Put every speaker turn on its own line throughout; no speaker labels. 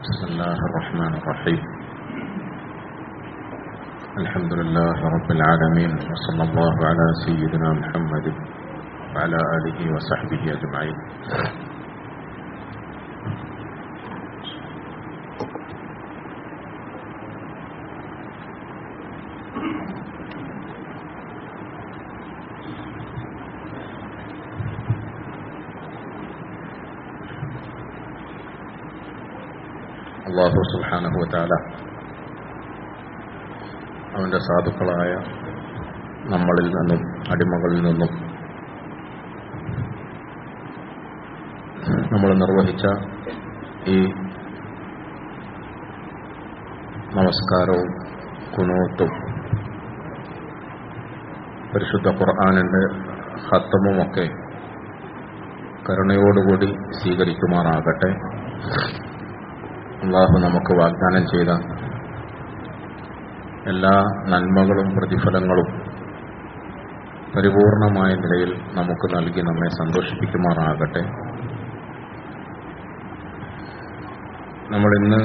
بسم الله الرحمن الرحيم. الحمد لله رب العالمين وصلى الله على سيدنا محمد وعلى آله وصحبه أجمعين. സാധുക്കളായ നമ്മളിൽ നിന്നും അടിമകളിൽ നിന്നും നമ്മൾ നിർവഹിച്ച ഈ നമസ്കാരവും കുണൂത്തും പരിശുദ്ധ ഖുർആാനിന്റെ ഹത്തമുമൊക്കെ കരുണയോടുകൂടി സ്വീകരിക്കുമാറാകട്ടെ. അള്ളാഹു നമുക്ക് വാഗ്ദാനം ചെയ്ത എല്ലാ നന്മകളും പ്രതിഫലങ്ങളും പരിപൂർണമായ നിലയിൽ നമുക്ക് നൽകി നമ്മെ സന്തോഷിപ്പിക്കുമാറാകട്ടെ. നമ്മൾ ഇന്ന്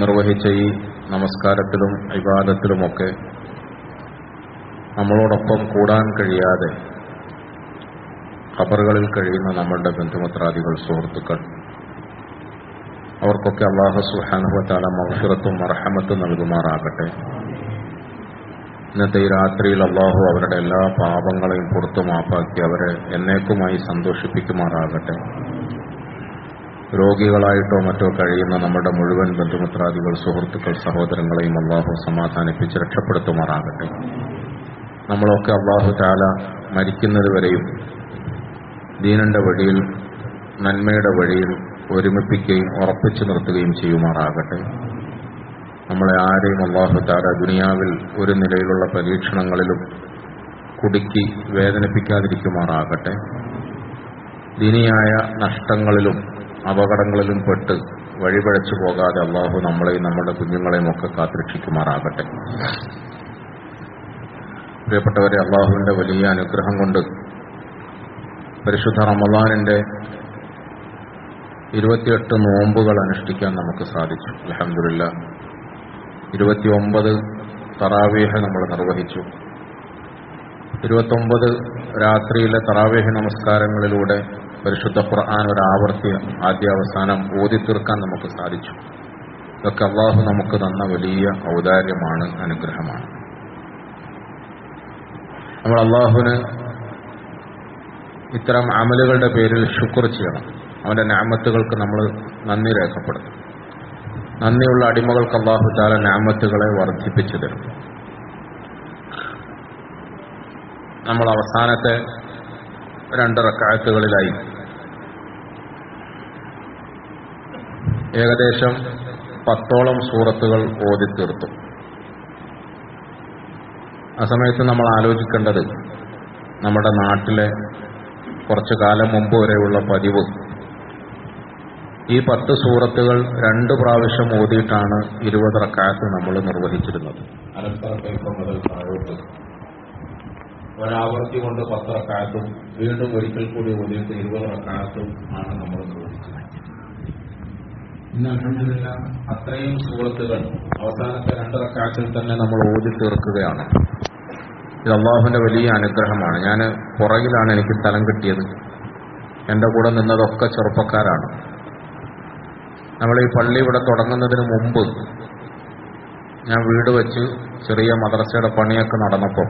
നിർവഹിച്ച ഈ നമസ്കാരത്തിലും വിവാദത്തിലുമൊക്കെ നമ്മളോടൊപ്പം കൂടാൻ കഴിയാതെ ഖബറുകളിൽ കഴിയുന്ന നമ്മളുടെ ബന്ധുമിത്രാദികൾ സുഹൃത്തുക്കൾ അവർക്കൊക്കെ അള്ളാഹു സുഹാനുഭത്താല മൗഫിറത്തും അർഹമത്തും നൽകുമാറാകട്ടെ. ഇന്നത്തെ ഈ രാത്രിയിൽ അള്ളാഹു അവരുടെ എല്ലാ പാപങ്ങളെയും പുറത്തു മാപ്പാക്കി അവരെ എന്നേക്കുമായി സന്തോഷിപ്പിക്കുമാറാകട്ടെ. രോഗികളായിട്ടോ മറ്റോ കഴിയുന്ന നമ്മുടെ മുഴുവൻ ബന്ധുമിത്രാദികൾ സുഹൃത്തുക്കൾ സഹോദരങ്ങളെയും അള്ളാഹു സമാധാനിപ്പിച്ച് രക്ഷപ്പെടുത്തുമാറാകട്ടെ. നമ്മളൊക്കെ അള്ളാഹു താല മരിക്കുന്നതുവരെയും ദീനന്റെ വഴിയിൽ നന്മയുടെ വഴിയിൽ ഒരുമിപ്പിക്കുകയും ഉറപ്പിച്ചു നിർത്തുകയും ചെയ്യുമാറാകട്ടെ. നമ്മളെ ആരെയും അള്ളാഹു താര ദുനിയാവിൽ ഒരു നിലയിലുള്ള പരീക്ഷണങ്ങളിലും കുടുക്കി വേദനിപ്പിക്കാതിരിക്കുമാറാകട്ടെ. ദിനിയായ നഷ്ടങ്ങളിലും അപകടങ്ങളിലും പെട്ട് വഴിപഴച്ചു പോകാതെ അള്ളാഹു നമ്മളെയും നമ്മുടെ കുഞ്ഞുങ്ങളെയും ഒക്കെ കാത്തിരക്ഷിക്കുമാറാകട്ടെ. പ്രിയപ്പെട്ടവരെ അള്ളാഹുവിന്റെ വലിയ അനുഗ്രഹം കൊണ്ട് പരിശുദ്ധ റമദാനിന്റെ ഇരുപത്തിയെട്ട് നോമ്പുകൾ അനുഷ്ഠിക്കാൻ നമുക്ക് സാധിച്ചു. അലഹമില്ല ഇരുപത്തിയൊമ്പത് തറാവേഹ നമ്മൾ നിർവഹിച്ചു. ഇരുപത്തൊമ്പത് രാത്രിയിലെ തറാവേഹ നമസ്കാരങ്ങളിലൂടെ പരിശുദ്ധ ഖുർആൻ ഒരു ആവർത്തി ആദ്യാവസാനം ഓതി തീർക്കാൻ നമുക്ക് സാധിച്ചു. ഇതൊക്കെ അള്ളാഹു നമുക്ക് തന്ന വലിയ ഔദാര്യമാണ് അനുഗ്രഹമാണ്. നമ്മൾ അള്ളാഹുവിന് ഇത്തരം അമലുകളുടെ പേരിൽ ശുക്ർ ചെയ്യണം. അവന്റെ നാമത്തുകൾക്ക് നമ്മൾ നന്ദി രേഖപ്പെടുത്തും. നന്ദിയുള്ള അടിമകൾക്ക് അള്ളാഹു താല നാമത്തുകളെ വർദ്ധിപ്പിച്ചു തരും. നമ്മൾ അവസാനത്തെ രണ്ട് റക്കായത്തുകളിലായി. ഏകദേശം പത്തോളം സൂറത്തുകൾ ഓതി തീർത്തു ആ സമയത്ത് നമ്മൾ ആലോചിക്കേണ്ടത് നമ്മുടെ നാട്ടിലെ കുറച്ചു കാലം മുമ്പ് വരെയുള്ള പതിവ് ഈ പത്ത് സൂറത്തുകൾ രണ്ട് പ്രാവശ്യം ഓതിയിട്ടാണ് ഇരുപത് റക്കാത്ത് നമ്മൾ നിർവഹിച്ചിരുന്നത്. ഒരാവർത്തി കൊണ്ട് പത്ത് റക്കാത്തും വീണ്ടും ഒരിക്കൽ കൂടി ഓതിയിട്ട് ഇരുപത് റക്കാത്തും ആണ് നമ്മൾ നിർവഹിച്ചത് ഇന്ന് അലഹമില്ല അത്രയും സൂറത്തുകൾ അവസാനത്തെ രണ്ട് റക്കാത്തിൽ തന്നെ നമ്മൾ ഓതി തീർക്കുകയാണ്. ഇത് അള്ളാഹുവിന്റെ വലിയ അനുഗ്രഹമാണ്. ഞാൻ പുറകിലാണ് എനിക്ക് സ്ഥലം കിട്ടിയത്. എന്റെ കൂടെ നിന്നതൊക്കെ ചെറുപ്പക്കാരാണ്. നമ്മൾ ഈ പള്ളി ഇവിടെ തുടങ്ങുന്നതിന് മുമ്പ് ഞാൻ വീട് വെച്ച് ചെറിയ മദ്രസയുടെ പണിയൊക്കെ നടന്നപ്പോൾ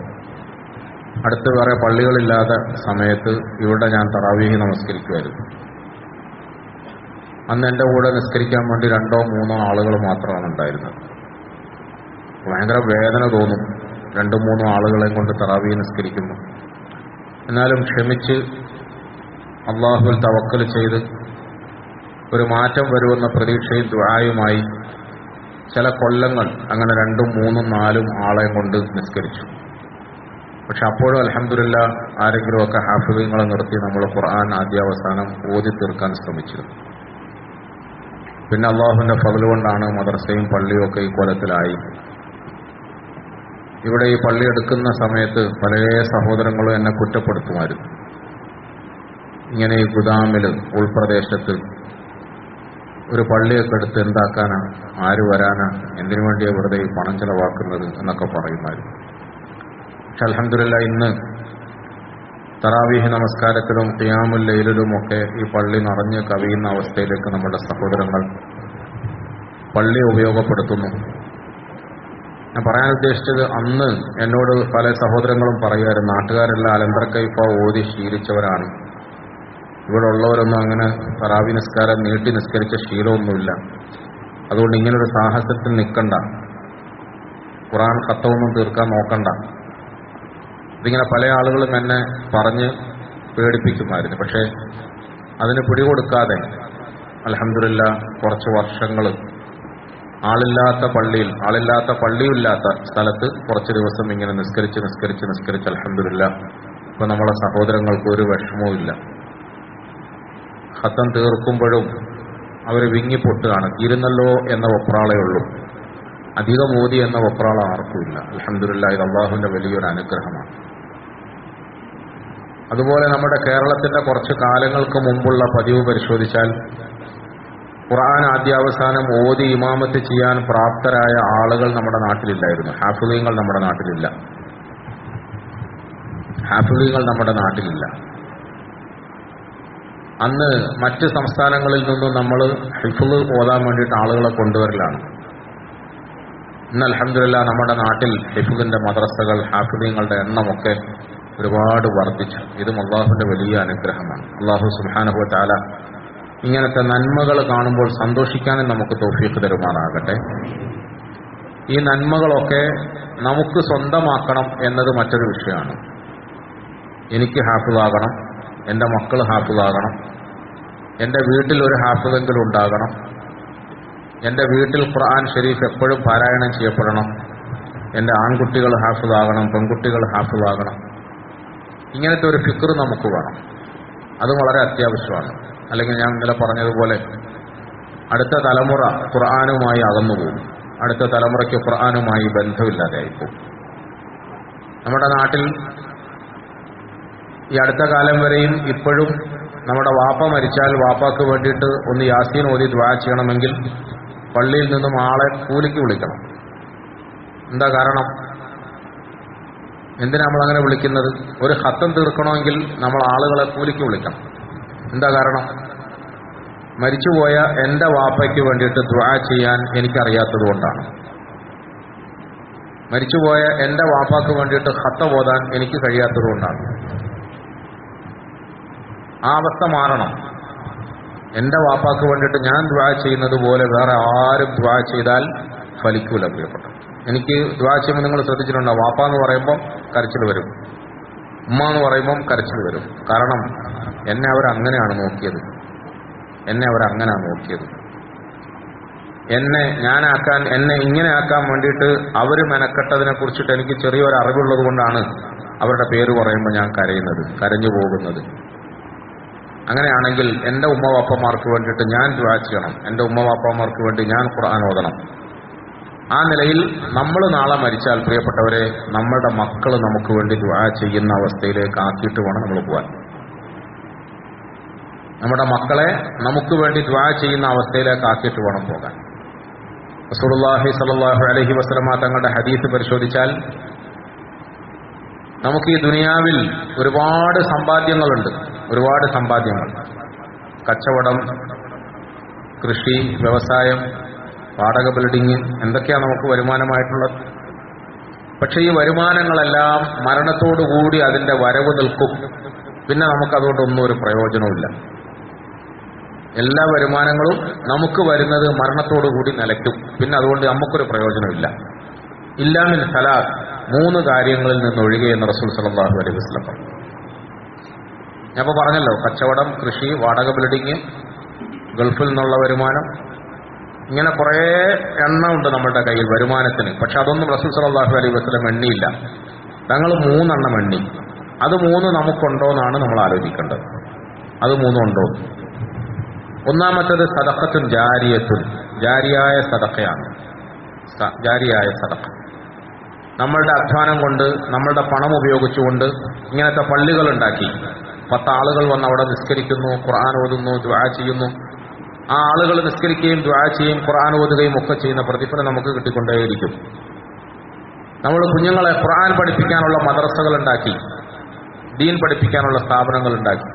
അടുത്ത് വേറെ പള്ളികളില്ലാത്ത സമയത്ത് ഇവിടെ ഞാൻ തറാവീഹി നമസ്കരിക്കുമായിരുന്നു. അന്ന് എന്റെ കൂടെ നിസ്കരിക്കാൻ വേണ്ടി രണ്ടോ മൂന്നോ ആളുകൾ മാത്രമാണ് ഉണ്ടായിരുന്നത്. ഭയങ്കര വേദന തോന്നും രണ്ടു മൂന്നോ ആളുകളെ കൊണ്ട് തറാവി നിസ്കരിക്കുന്നു എന്നാലും ക്ഷമിച്ച് അള്ളാഹുവിൽ തവക്കൽ ചെയ്ത് ഒരു മാറ്റം വരുമെന്ന പ്രതീക്ഷയും ദുരായുമായി ചില കൊല്ലങ്ങൾ അങ്ങനെ രണ്ടും മൂന്നും നാലും ആളെയും കൊണ്ട് നിസ്കരിച്ചു. പക്ഷെ അപ്പോഴും അലഹമില്ല ആരെങ്കിലുമൊക്കെ ഹാഫിദങ്ങളെ നിർത്തി നമ്മൾ ഖുർആൻ ആദ്യാവസാനം ഓതി തീർക്കാൻ ശ്രമിച്ചിരുന്നു. പിന്നെ അള്ളാഹുവിന്റെ ഫകൽ കൊണ്ടാണ് മദ്രസയും പള്ളിയും ഒക്കെ ഈ കൊലത്തിലായി ഇവിടെ ഈ പള്ളി എടുക്കുന്ന സമയത്ത് പല സഹോദരങ്ങളും എന്നെ കുറ്റപ്പെടുത്തുമായിരുന്നു. ഇങ്ങനെ ഈ ഗുദാമിൽ ഉൾപ്രദേശത്ത് ഒരു പള്ളിയൊക്കെ എടുത്ത് എന്താക്കാനാ? ആര് വരാനാ? എന്തിനു വേണ്ടിയാ വെറുതെ ഈ പണം ചെലവാക്കുന്നത് എന്നൊക്കെ പറയുമായിരുന്നു. പക്ഷെ അലഹമില്ല ഇന്ന് തറാവീഹ് നമസ്കാരത്തിലും ഖിയാമുൽ ലൈലിലും ഒക്കെ ഈ പള്ളി നിറഞ്ഞ് കവിയുന്ന അവസ്ഥയിലേക്ക് നമ്മുടെ സഹോദരങ്ങൾ പള്ളി ഉപയോഗപ്പെടുത്തുന്നു. ഞാൻ പറയാൻ ഉദ്ദേശിച്ചത് അന്ന് എന്നോട് പല സഹോദരങ്ങളും പറയുമായിരുന്നു നാട്ടുകാരെല്ലാം അലന്തർക്കൈഫ ഓതി ശീലിച്ചവരാണ്. ഇവിടെ ഉള്ളവരൊന്നും അങ്ങനെ തറാവി നിസ്കാരം നീട്ടി നിസ്കരിച്ച ശീലമൊന്നുമില്ല. അതുകൊണ്ട് ഇങ്ങനൊരു സാഹസത്തിൽ നിൽക്കണ്ട. ഖുറാൻ കത്തമൊന്നും തീർക്കാൻ നോക്കണ്ട. ഇതിങ്ങനെ പല ആളുകളും എന്നെ പറഞ്ഞ് പേടിപ്പിക്കുമായിരുന്നു. പക്ഷേ അതിന് പിടികൊടുക്കാതെ അലഹമില്ല കുറച്ച് വർഷങ്ങൾ ആളില്ലാത്ത പള്ളിയിൽ ആളില്ലാത്ത പള്ളിയില്ലാത്ത സ്ഥലത്ത് കുറച്ച് ദിവസം ഇങ്ങനെ നിസ്കരിച്ച് നിസ്കരിച്ച് നിസ്കരിച്ച് അലഹമില്ല ഇപ്പൊ നമ്മളെ സഹോദരങ്ങൾക്ക് ഒരു വിഷമവും ഇല്ല ഹത്തം തീർക്കുമ്പോഴും അവർ വിങ്ങിപ്പൊട്ടുകയാണ്. ഇരുന്നല്ലോ എന്ന ഒപ്രാളേ ഉള്ളൂ. അധികം മോദി എന്ന ഒപ്രാള ആർക്കുമില്ല. അലഹമില്ല ഇത് അള്ളാഹുവിന്റെ വലിയൊരു അനുഗ്രഹമാണ്. അതുപോലെ നമ്മുടെ കേരളത്തിന്റെ കുറച്ച് കാലങ്ങൾക്ക് മുമ്പുള്ള പതിവ് പരിശോധിച്ചാൽ ഖുർആൻ ആദ്യാവസാനം ഓതി ഇമാമത്ത് ചെയ്യാൻ പ്രാപ്തരായ ആളുകൾ നമ്മുടെ നാട്ടിലില്ലായിരുന്നു. ഹാഫുലീങ്ങൾ നമ്മുടെ നാട്ടിലില്ല. ഹാഫുലീങ്ങൾ നമ്മുടെ നാട്ടിലില്ല. അന്ന് മറ്റ് സംസ്ഥാനങ്ങളിൽ നിന്നും നമ്മൾ ഹിഫുൾ ഓതാൻ വേണ്ടിയിട്ട് ആളുകളെ കൊണ്ടുവരലാണ്. ഇന്ന് അലഹമില്ല നമ്മുടെ നാട്ടിൽ ഹിഫുദിന്റെ മദ്രസകൾ ഹാഫിദീങ്ങളുടെ എണ്ണമൊക്കെ ഒരുപാട് വർദ്ധിച്ചു. ഇതും അള്ളാഹുവിന്റെ വലിയ അനുഗ്രഹമാണ്. അള്ളാഹു സുഹാനുഭവ ചാല ഇങ്ങനത്തെ നന്മകൾ കാണുമ്പോൾ സന്തോഷിക്കാനും നമുക്ക് തോഫീക്ക് തരുമാറാകട്ടെ. ഈ നന്മകളൊക്കെ നമുക്ക് സ്വന്തമാക്കണം എന്നത് മറ്റൊരു വിഷയമാണ്. എനിക്ക് ഹാഫിളാകണം എന്റെ മക്കൾ ഹാഫിളാകണം. എന്റെ വീട്ടിൽ ഒരു ഹാഫിളെങ്കിലും ഉണ്ടാകണം. എന്റെ വീട്ടിൽ ഖുർആൻ ഷെരീഫ് എപ്പോഴും പാരായണം ചെയ്യപ്പെടണം. എന്റെ ആൺകുട്ടികൾ ഹാഫിളാകണം പെൺകുട്ടികൾ ഹാഫിളാകണം. ഇങ്ങനത്തെ ഒരു ഫിക്ർ നമുക്ക് വേണം. അത് വളരെ അത്യാവശ്യമാണ്. അല്ലെങ്കിൽ ഞാൻ ഇന്നലെ പറഞ്ഞതുപോലെ അടുത്ത തലമുറ ഖുർആാനുമായി അകന്നുപോകും. അടുത്ത തലമുറയ്ക്ക് ഖുർആാനുമായി ബന്ധമില്ലാതെ ആയിപ്പോകും നമ്മുടെ നാട്ടിൽ ഈ അടുത്ത കാലം വരെയും ഇപ്പോഴും നമ്മുടെ വാപ്പ മരിച്ചാൽ വാപ്പാക്ക് വേണ്ടിയിട്ട് ഒന്ന് യാസീൻ ഓതി ദ്വാ ചെയ്യണമെങ്കിൽ പള്ളിയിൽ നിന്നും ആളെ കൂലിക്ക് വിളിക്കണം. എന്താ കാരണം? എന്തിനാ നമ്മൾ അങ്ങനെ വിളിക്കുന്നത്? ഒരു ഹത്തം തീർക്കണമെങ്കിൽ നമ്മൾ ആളുകളെ കൂലിക്ക് വിളിക്കണം. എന്താ കാരണം? മരിച്ചുപോയ എന്റെ വാപ്പയ്ക്ക് വേണ്ടിയിട്ട് ദ്വാ ചെയ്യാൻ എനിക്കറിയാത്തത് കൊണ്ടാണ്. മരിച്ചുപോയ എന്റെ വാപ്പാക്ക് വേണ്ടിയിട്ട് ഹത്ത പോതാൻ എനിക്ക് കഴിയാത്തത് കൊണ്ടാണ്. ആ അവസ്ഥ മാറണം. എന്റെ വാപ്പാക്ക് വേണ്ടിയിട്ട് ഞാൻ ദ്വാ ചെയ്യുന്നത് പോലെ വേറെ ആരും ദ്വാ ചെയ്താൽ ഫലിക്കൂല പ്രിയപ്പെട്ടു എനിക്ക് ദ്വാ ചെയ്യുമ്പോൾ നിങ്ങൾ ശ്രദ്ധിച്ചിട്ടുണ്ടോ? വാപ്പ എന്ന് പറയുമ്പോൾ കരച്ചിൽ വരും. ഉമ്മ എന്ന് പറയുമ്പോൾ കരച്ചിൽ വരും. കാരണം എന്നെ അവർ അങ്ങനെയാണ് നോക്കിയത്. എന്നെ അവർ അങ്ങനെയാണ് നോക്കിയത്. എന്നെ ഞാനാക്കാൻ എന്നെ ഇങ്ങനെ ആക്കാൻ വേണ്ടിയിട്ട് അവർ മെനക്കെട്ടതിനെ കുറിച്ചിട്ട് എനിക്ക് ചെറിയൊരു അറിവുള്ളത് കൊണ്ടാണ് അവരുടെ പേര് പറയുമ്പോൾ ഞാൻ കരയുന്നത് കരഞ്ഞു പോകുന്നത്. അങ്ങനെയാണെങ്കിൽ എന്റെ ഉമ്മ വാപ്പമാർക്ക് വേണ്ടിയിട്ട് ഞാൻ ദ്വാ ചെയ്യണം. എന്റെ ഉമ്മ വാപ്പമാർക്ക് വേണ്ടി ഞാൻ ഖുർആൻ ഓതണം. ആ നിലയിൽ നമ്മൾ നാളെ മരിച്ചാൽ പ്രിയപ്പെട്ടവരെ നമ്മളുടെ മക്കൾ നമുക്ക് വേണ്ടി ദ്വാ ചെയ്യുന്ന അവസ്ഥയിലേക്ക് ആക്കിയിട്ട് വേണം നമ്മൾ പോകാൻ നമ്മുടെ മക്കളെ നമുക്ക് വേണ്ടി ദ്വാ ചെയ്യുന്ന അവസ്ഥയിലേക്ക് ആക്കിയിട്ട് വേണം പോകാൻ. റസൂലുള്ളാഹി സ്വല്ലല്ലാഹു അലൈഹി വസല്ലമ തങ്ങളുടെ ഹദീസ് പരിശോധിച്ചാൽ നമുക്ക് ഈ ദുനിയാവിൽ ഒരുപാട് സമ്പാദ്യങ്ങളുണ്ട്. ഒരുപാട് സമ്പാദ്യങ്ങൾ. കച്ചവടം കൃഷി വ്യവസായം വാടക ബിൽഡിങ് എന്തൊക്കെയാണ് നമുക്ക് വരുമാനമായിട്ടുള്ളത്? പക്ഷെ ഈ വരുമാനങ്ങളെല്ലാം മരണത്തോടുകൂടി അതിന്റെ വരവ് നിൽക്കും. പിന്നെ നമുക്കതുകൊണ്ടൊന്നും ഒരു പ്രയോജനവുമില്ല. എല്ലാ വരുമാനങ്ങളും നമുക്ക് വരുന്നത് മരണത്തോടുകൂടി നിലയ്ക്കും. പിന്നെ അതുകൊണ്ട് നമുക്കൊരു പ്രയോജനമില്ല ഇല്ലാമിൻ സലാത്ത് മൂന്ന് കാര്യങ്ങളിൽ നിന്ന് ഒഴികെ എന്ന് റസൂൽ സല്ലല്ലാഹു അലൈഹി വസല്ലം പറഞ്ഞു. ഞാൻ പറഞ്ഞല്ലോ കച്ചവടം കൃഷി വാടക ബിൽഡിങ് ഗൾഫിൽ നിന്നുള്ള വരുമാനം. ഇങ്ങനെ കുറേ എണ്ണം ഉണ്ട് നമ്മുടെ കയ്യിൽ വരുമാനത്തിന്. പക്ഷെ അതൊന്നും റസൂൽ സലാഹു അലൈഹി വസ്ലം എണ്ണിയില്ല. ഞങ്ങൾ മൂന്നെണ്ണം എണ്ണി. അത് മൂന്ന് നമുക്കുണ്ടോ എന്നാണ് നമ്മൾ ആലോചിക്കേണ്ടത്. അത് മൂന്നുണ്ടോ? ഒന്നാമത്തത് സദക്കത്തും ജാരിയത്തും ജാരിയായ സദക്കയാണ് ജാരിയായ സദക്ക നമ്മളുടെ അധ്വാനം കൊണ്ട് നമ്മളുടെ പണം ഉപയോഗിച്ചുകൊണ്ട് ഇങ്ങനത്തെ പള്ളികൾ ഉണ്ടാക്കി പത്ത് ആളുകൾ വന്ന് അവിടെ നിസ്കരിക്കുന്നു ഖുർആൻ ഓതുന്നു ദ്വാ ചെയ്യുന്നു. ആ ആളുകൾ നിസ്കരിക്കുകയും ദ്വാ ചെയ്യുകയും ഖുർആൻ ഓതുകയും ഒക്കെ ചെയ്യുന്ന പ്രതിഫലം നമുക്ക് കിട്ടിക്കൊണ്ടേയിരിക്കും. നമ്മൾ കുഞ്ഞുങ്ങളെ ഖുർആൻ പഠിപ്പിക്കാനുള്ള മദ്രസകൾ ഉണ്ടാക്കി ദീൻ പഠിപ്പിക്കാനുള്ള സ്ഥാപനങ്ങൾ ഉണ്ടാക്കി.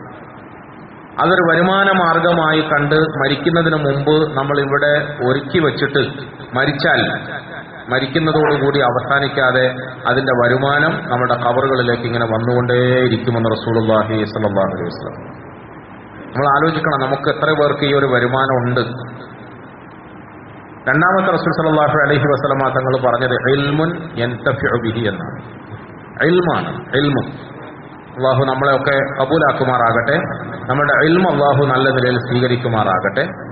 അതൊരു വരുമാന മാർഗമായി കണ്ട് മരിക്കുന്നതിന് മുമ്പ് നമ്മൾ ഇവിടെ ഒരുക്കി വെച്ചിട്ട് മരിച്ചാൽ മരിക്കുന്നതോടുകൂടി അവസാനിക്കാതെ അതിന്റെ വരുമാനം നമ്മുടെ കവറുകളിലേക്ക് ഇങ്ങനെ വന്നുകൊണ്ടേയിരിക്കുമെന്ന് റസൂലുള്ളാഹി സ്വല്ലല്ലാഹു അലൈഹി വസല്ലം. നമ്മൾ ആലോചിക്കണം നമുക്ക് എത്ര പേർക്ക് ഈ ഒരു വരുമാനം ഉണ്ട്? രണ്ടാമത്തെ റസൂൽ സലാഹു അലഹി വസല്ലമ തങ്ങൾ പറഞ്ഞത് എൽമുൻ എൻതഫിഹി എന്നാണ്. എൽമാണ് ഇൽമു. അള്ളാഹു നമ്മളെയൊക്കെ കബൂലാക്കുമാറാകട്ടെ നമ്മുടെ എൽമ അള്ളാഹു നല്ല നിലയിൽ സ്വീകരിക്കുമാറാകട്ടെ.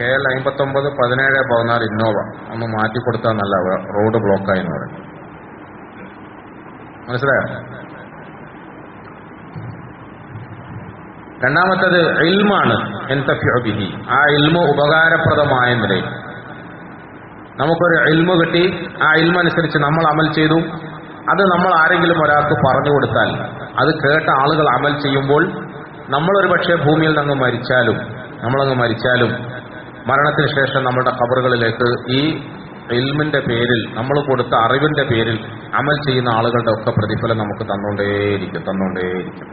കെ എൽ അമ്പത്തൊമ്പത് പതിനേഴ് പതിനാല് ഇന്നോവ. ഒന്ന് മാറ്റി കൊടുത്താൽ നല്ല റോഡ് ബ്ലോക്കായി എന്ന് പറയും. മനസ്സിലായോ? രണ്ടാമത്തത് ഇൽമാണ് ബിഹി. ആ ഇൽമ ഉപകാരപ്രദമായ നിലയിൽ. നമുക്കൊരു ഇൽമ കിട്ടി ആ ഇൽമ അനുസരിച്ച് നമ്മൾ അമൽ ചെയ്തു. അത് നമ്മൾ ആരെങ്കിലും ഒരാൾക്ക് പറഞ്ഞു കൊടുത്താൽ അത് കേട്ട ആളുകൾ അമൽ ചെയ്യുമ്പോൾ നമ്മളൊരു പക്ഷേ ഭൂമിയിൽ നിന്ന് മരിച്ചാലും നമ്മളങ്ങ് മരിച്ചാലും മരണത്തിന് ശേഷം നമ്മുടെ ഖബറുകളിലേക്ക് ഈ ഇൽമിന്റെ പേരിൽ നമ്മൾ കൊടുത്ത അറിവിന്റെ പേരിൽ അമൽ ചെയ്യുന്ന ആളുകളുടെ ഒക്കെ പ്രതിഫലം നമുക്ക് തന്നുകൊണ്ടേയിരിക്കും തന്നുകൊണ്ടേയിരിക്കും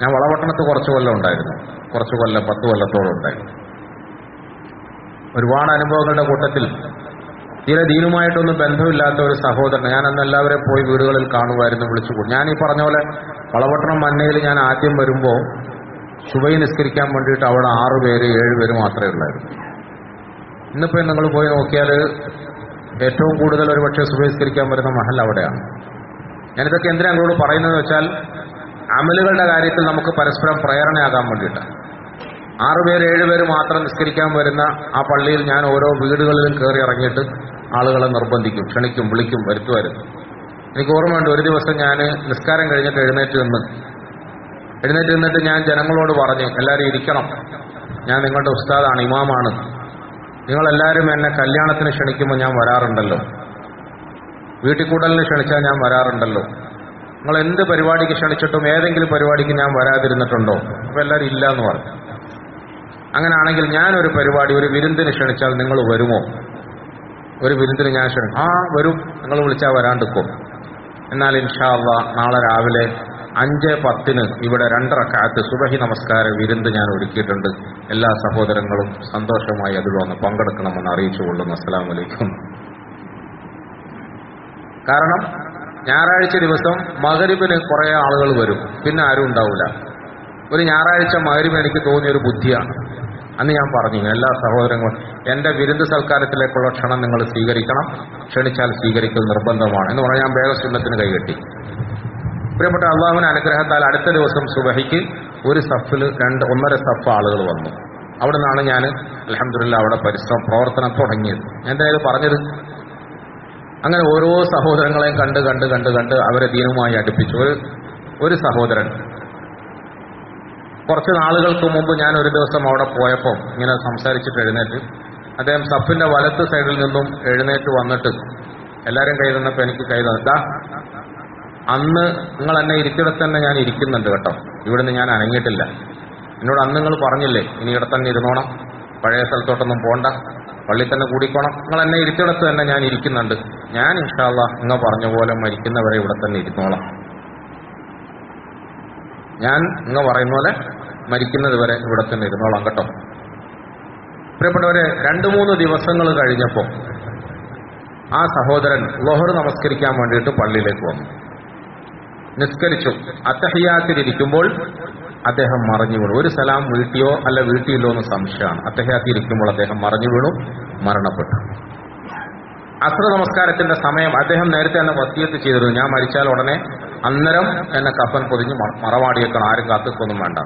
ഞാൻ വളപട്ടണത്ത് കുറച്ച് കൊല്ലം ഉണ്ടായിരുന്നു. കുറച്ച് കൊല്ലം പത്ത് കൊല്ലത്തോളം ഉണ്ടായിരുന്നു ഒരുപാട് അനുഭവങ്ങളുടെ കൂട്ടത്തിൽ തീരെ ദീനുമായിട്ടൊന്നും ബന്ധമില്ലാത്ത ഒരു സഹോദരൻ. ഞാൻ അന്ന് എല്ലാവരെയും പോയി വീടുകളിൽ കാണുമായിരുന്നു വിളിച്ചു ഞാൻ ഈ പറഞ്ഞ പോലെ വളപട്ടണം മന്നയിൽ ഞാൻ ആദ്യം വരുമ്പോൾ ശുഭയി നിസ്കരിക്കാൻ വേണ്ടിയിട്ട് അവിടെ ആറ് പേര് ഏഴ് പേര് മാത്രമേ ഉള്ളായിരുന്നു. ഇന്നിപ്പോൾ നിങ്ങൾ പോയി നോക്കിയാൽ ഏറ്റവും കൂടുതൽ ഒരു പക്ഷേ സുബഹിസ്കരിക്കാൻ വരുന്ന മഹൽ അവിടെയാണ്. ഞാനിതൊക്കെ എന്തിനാ നിങ്ങളോട് പറയുന്നത് വെച്ചാൽ അമലുകളുടെ കാര്യത്തിൽ നമുക്ക് പരസ്പരം പ്രേരണയാകാൻ വേണ്ടിയിട്ട്. ആറുപേര് ഏഴുപേര് മാത്രം നിസ്കരിക്കാൻ വരുന്ന ആ പള്ളിയിൽ ഞാൻ ഓരോ വീടുകളിലും കയറി ഇറങ്ങിയിട്ട് ആളുകളെ നിർബന്ധിക്കും ക്ഷണിക്കും വിളിക്കും വരുത്തുമായിരുന്നു. എനിക്ക് ഓർമ്മയുണ്ട് ഒരു ദിവസം ഞാൻ നിസ്കാരം കഴിഞ്ഞിട്ട് എഴുന്നേറ്റ് നിന്ന് എഴുന്നേറ്റ് നിന്നിട്ട് ഞാൻ ജനങ്ങളോട് പറഞ്ഞു എല്ലാവരും ഇരിക്കണം. ഞാൻ നിങ്ങളുടെ ഉസ്താദാണ് ഇമാമാണ്. നിങ്ങളെല്ലാവരും എന്നെ കല്യാണത്തിന് ക്ഷണിക്കുമ്പോൾ ഞാൻ വരാറുണ്ടല്ലോ. വീട്ടിൽ കൂടലിന് ക്ഷണിച്ചാൽ ഞാൻ വരാറുണ്ടല്ലോ. നിങ്ങൾ എന്ത് പരിപാടിക്ക് ക്ഷണിച്ചിട്ടും ഏതെങ്കിലും പരിപാടിക്ക് ഞാൻ വരാതിരുന്നിട്ടുണ്ടോ? അപ്പോൾ എല്ലാവരും ഇല്ല എന്ന് പറഞ്ഞു. അങ്ങനെയാണെങ്കിൽ ഞാനൊരു പരിപാടി ഒരു വിരുന്നിന് ക്ഷണിച്ചാൽ നിങ്ങൾ വരുമോ? ഒരു വിരുന്നിന് ഞാൻ ക്ഷണിക്കും. ആ വരും. നിങ്ങൾ വിളിച്ചാൽ വരാണ്ടിക്കും എന്നാൽ ഇൻഷാ അള്ളാ നാളെ രാവിലെ അഞ്ച് പത്തിന് ഇവിടെ രണ്ടറക്കാലത്ത് സുബഹി നമസ്കാര വിരുന്ന് ഞാൻ ഒരുക്കിയിട്ടുണ്ട്. എല്ലാ സഹോദരങ്ങളും സന്തോഷമായി അതിൽ വന്ന് പങ്കെടുക്കണമെന്ന് അറിയിച്ചു കൊള്ളുന്നു അസ്സലാം വലൈക്കും കാരണം ഞായറാഴ്ച ദിവസം മകരിബിന് കുറേ ആളുകൾ വരും. പിന്നെ ആരും ഉണ്ടാവില്ല ഒരു ഞായറാഴ്ച മകരിബ് എനിക്ക് തോന്നിയ ഒരു ബുദ്ധിയാണ്. അന്ന് ഞാൻ പറഞ്ഞു എല്ലാ സഹോദരങ്ങളും എന്റെ വിരുന്ന് സൽക്കാരത്തിലേക്കുള്ള ക്ഷണം നിങ്ങൾ സ്വീകരിക്കണം. ക്ഷണിച്ചാൽ സ്വീകരിക്കൽ നിർബന്ധമാണ്. എന്ന് പറഞ്ഞാൽ ഞാൻ വേഗസുന്നത്തിന് കൈകെട്ടി. പ്രിയപ്പെട്ട അള്ളാഹുവിന് അനുഗ്രഹത്താൽ അടുത്ത ദിവസം സുബഹിക്ക് ഒരു സഫിൽ രണ്ട് ഒന്നര സഫ് ആളുകൾ വന്നു. അവിടെ നിന്നാണ് ഞാൻ അലഹമില്ല അവിടെ പരിശ്രമം പ്രവർത്തനം തുടങ്ങിയത്. ഞാൻ കയ്യിൽ പറഞ്ഞത്? അങ്ങനെ ഓരോ സഹോദരങ്ങളെയും കണ്ട് കണ്ട് കണ്ട് കണ്ട് അവരെ ദീനവുമായി അടുപ്പിച്ചു. ഒരു ഒരു സഹോദരൻ. കുറച്ച് നാളുകൾക്ക് മുമ്പ് ഞാൻ ഒരു ദിവസം അവിടെ പോയപ്പോൾ ഇങ്ങനെ സംസാരിച്ചിട്ട് എഴുന്നേറ്റ് അദ്ദേഹം സഫിന്റെ വലത്ത് സൈഡിൽ നിന്നും എഴുന്നേറ്റ് വന്നിട്ട് എല്ലാവരും കൈ തന്നപ്പോൾ എനിക്ക് കൈ തന്നിട്ടാ അന്ന് നിങ്ങൾ എന്നെ ഇരിക്കിടത്ത് തന്നെ ഞാൻ ഇരിക്കുന്നുണ്ട് കേട്ടോ. ഇവിടുന്ന് ഞാൻ അനങ്ങിയിട്ടില്ല. എന്നോട് അന്ന് നിങ്ങൾ പറഞ്ഞില്ലേ ഇനി ഇവിടെ തന്നെ ഇരുന്നോണം. പഴയ സ്ഥലത്തോട്ടൊന്നും പോണ്ട. പള്ളി തന്നെ കൂടിക്കോണം. നിങ്ങൾ എന്നെ ഇരിക്കിടത്ത് തന്നെ ഞാൻ ഇരിക്കുന്നുണ്ട്. ഞാൻ ഇൻഷാല്ല നിങ്ങൾ പറഞ്ഞ പോലെ മരിക്കുന്നവരെ ഇവിടെ തന്നെ ഇരുന്നോളാം. ഞാൻ നിങ്ങൾ പറയുന്ന പോലെ മരിക്കുന്നത് വരെ ഇവിടെ തന്നെ ഇരുന്നോളാം കേട്ടോ. പ്രിയപ്പെട്ടവരെ രണ്ടു മൂന്ന് ദിവസങ്ങൾ കഴിഞ്ഞപ്പോൾ ആ സഹോദരൻ ലോഹർ നമസ്കരിക്കാൻ വേണ്ടിയിട്ട് പള്ളിയിലേക്ക് വന്നു. നിസ്കരിച്ചു. അത്തഹയാത്തിലിരിക്കുമ്പോൾ അദ്ദേഹം മറിഞ്ഞു വീണു ഒരു സലാം വീട്ടിയോ അല്ല വീട്ടിയില്ലോ എന്ന് സംശയമാണ്. അത്തഹിയാത്തിരിക്കുമ്പോൾ അദ്ദേഹം മറിഞ്ഞു വീണു മരണപ്പെട്ടു. അസ്ര നമസ്കാരത്തിന്റെ സമയം അദ്ദേഹം നേരത്തെ തന്നെ വസ്തിയത്ത് ചെയ്തിരുന്നു. ഞാൻ മരിച്ചാൽ ഉടനെ അന്നേരം എന്നെ കഫൻ പൊതിഞ്ഞ് മറവാടിയേക്കണം. ആരും കാത്തുക്കൊന്നും വേണ്ട.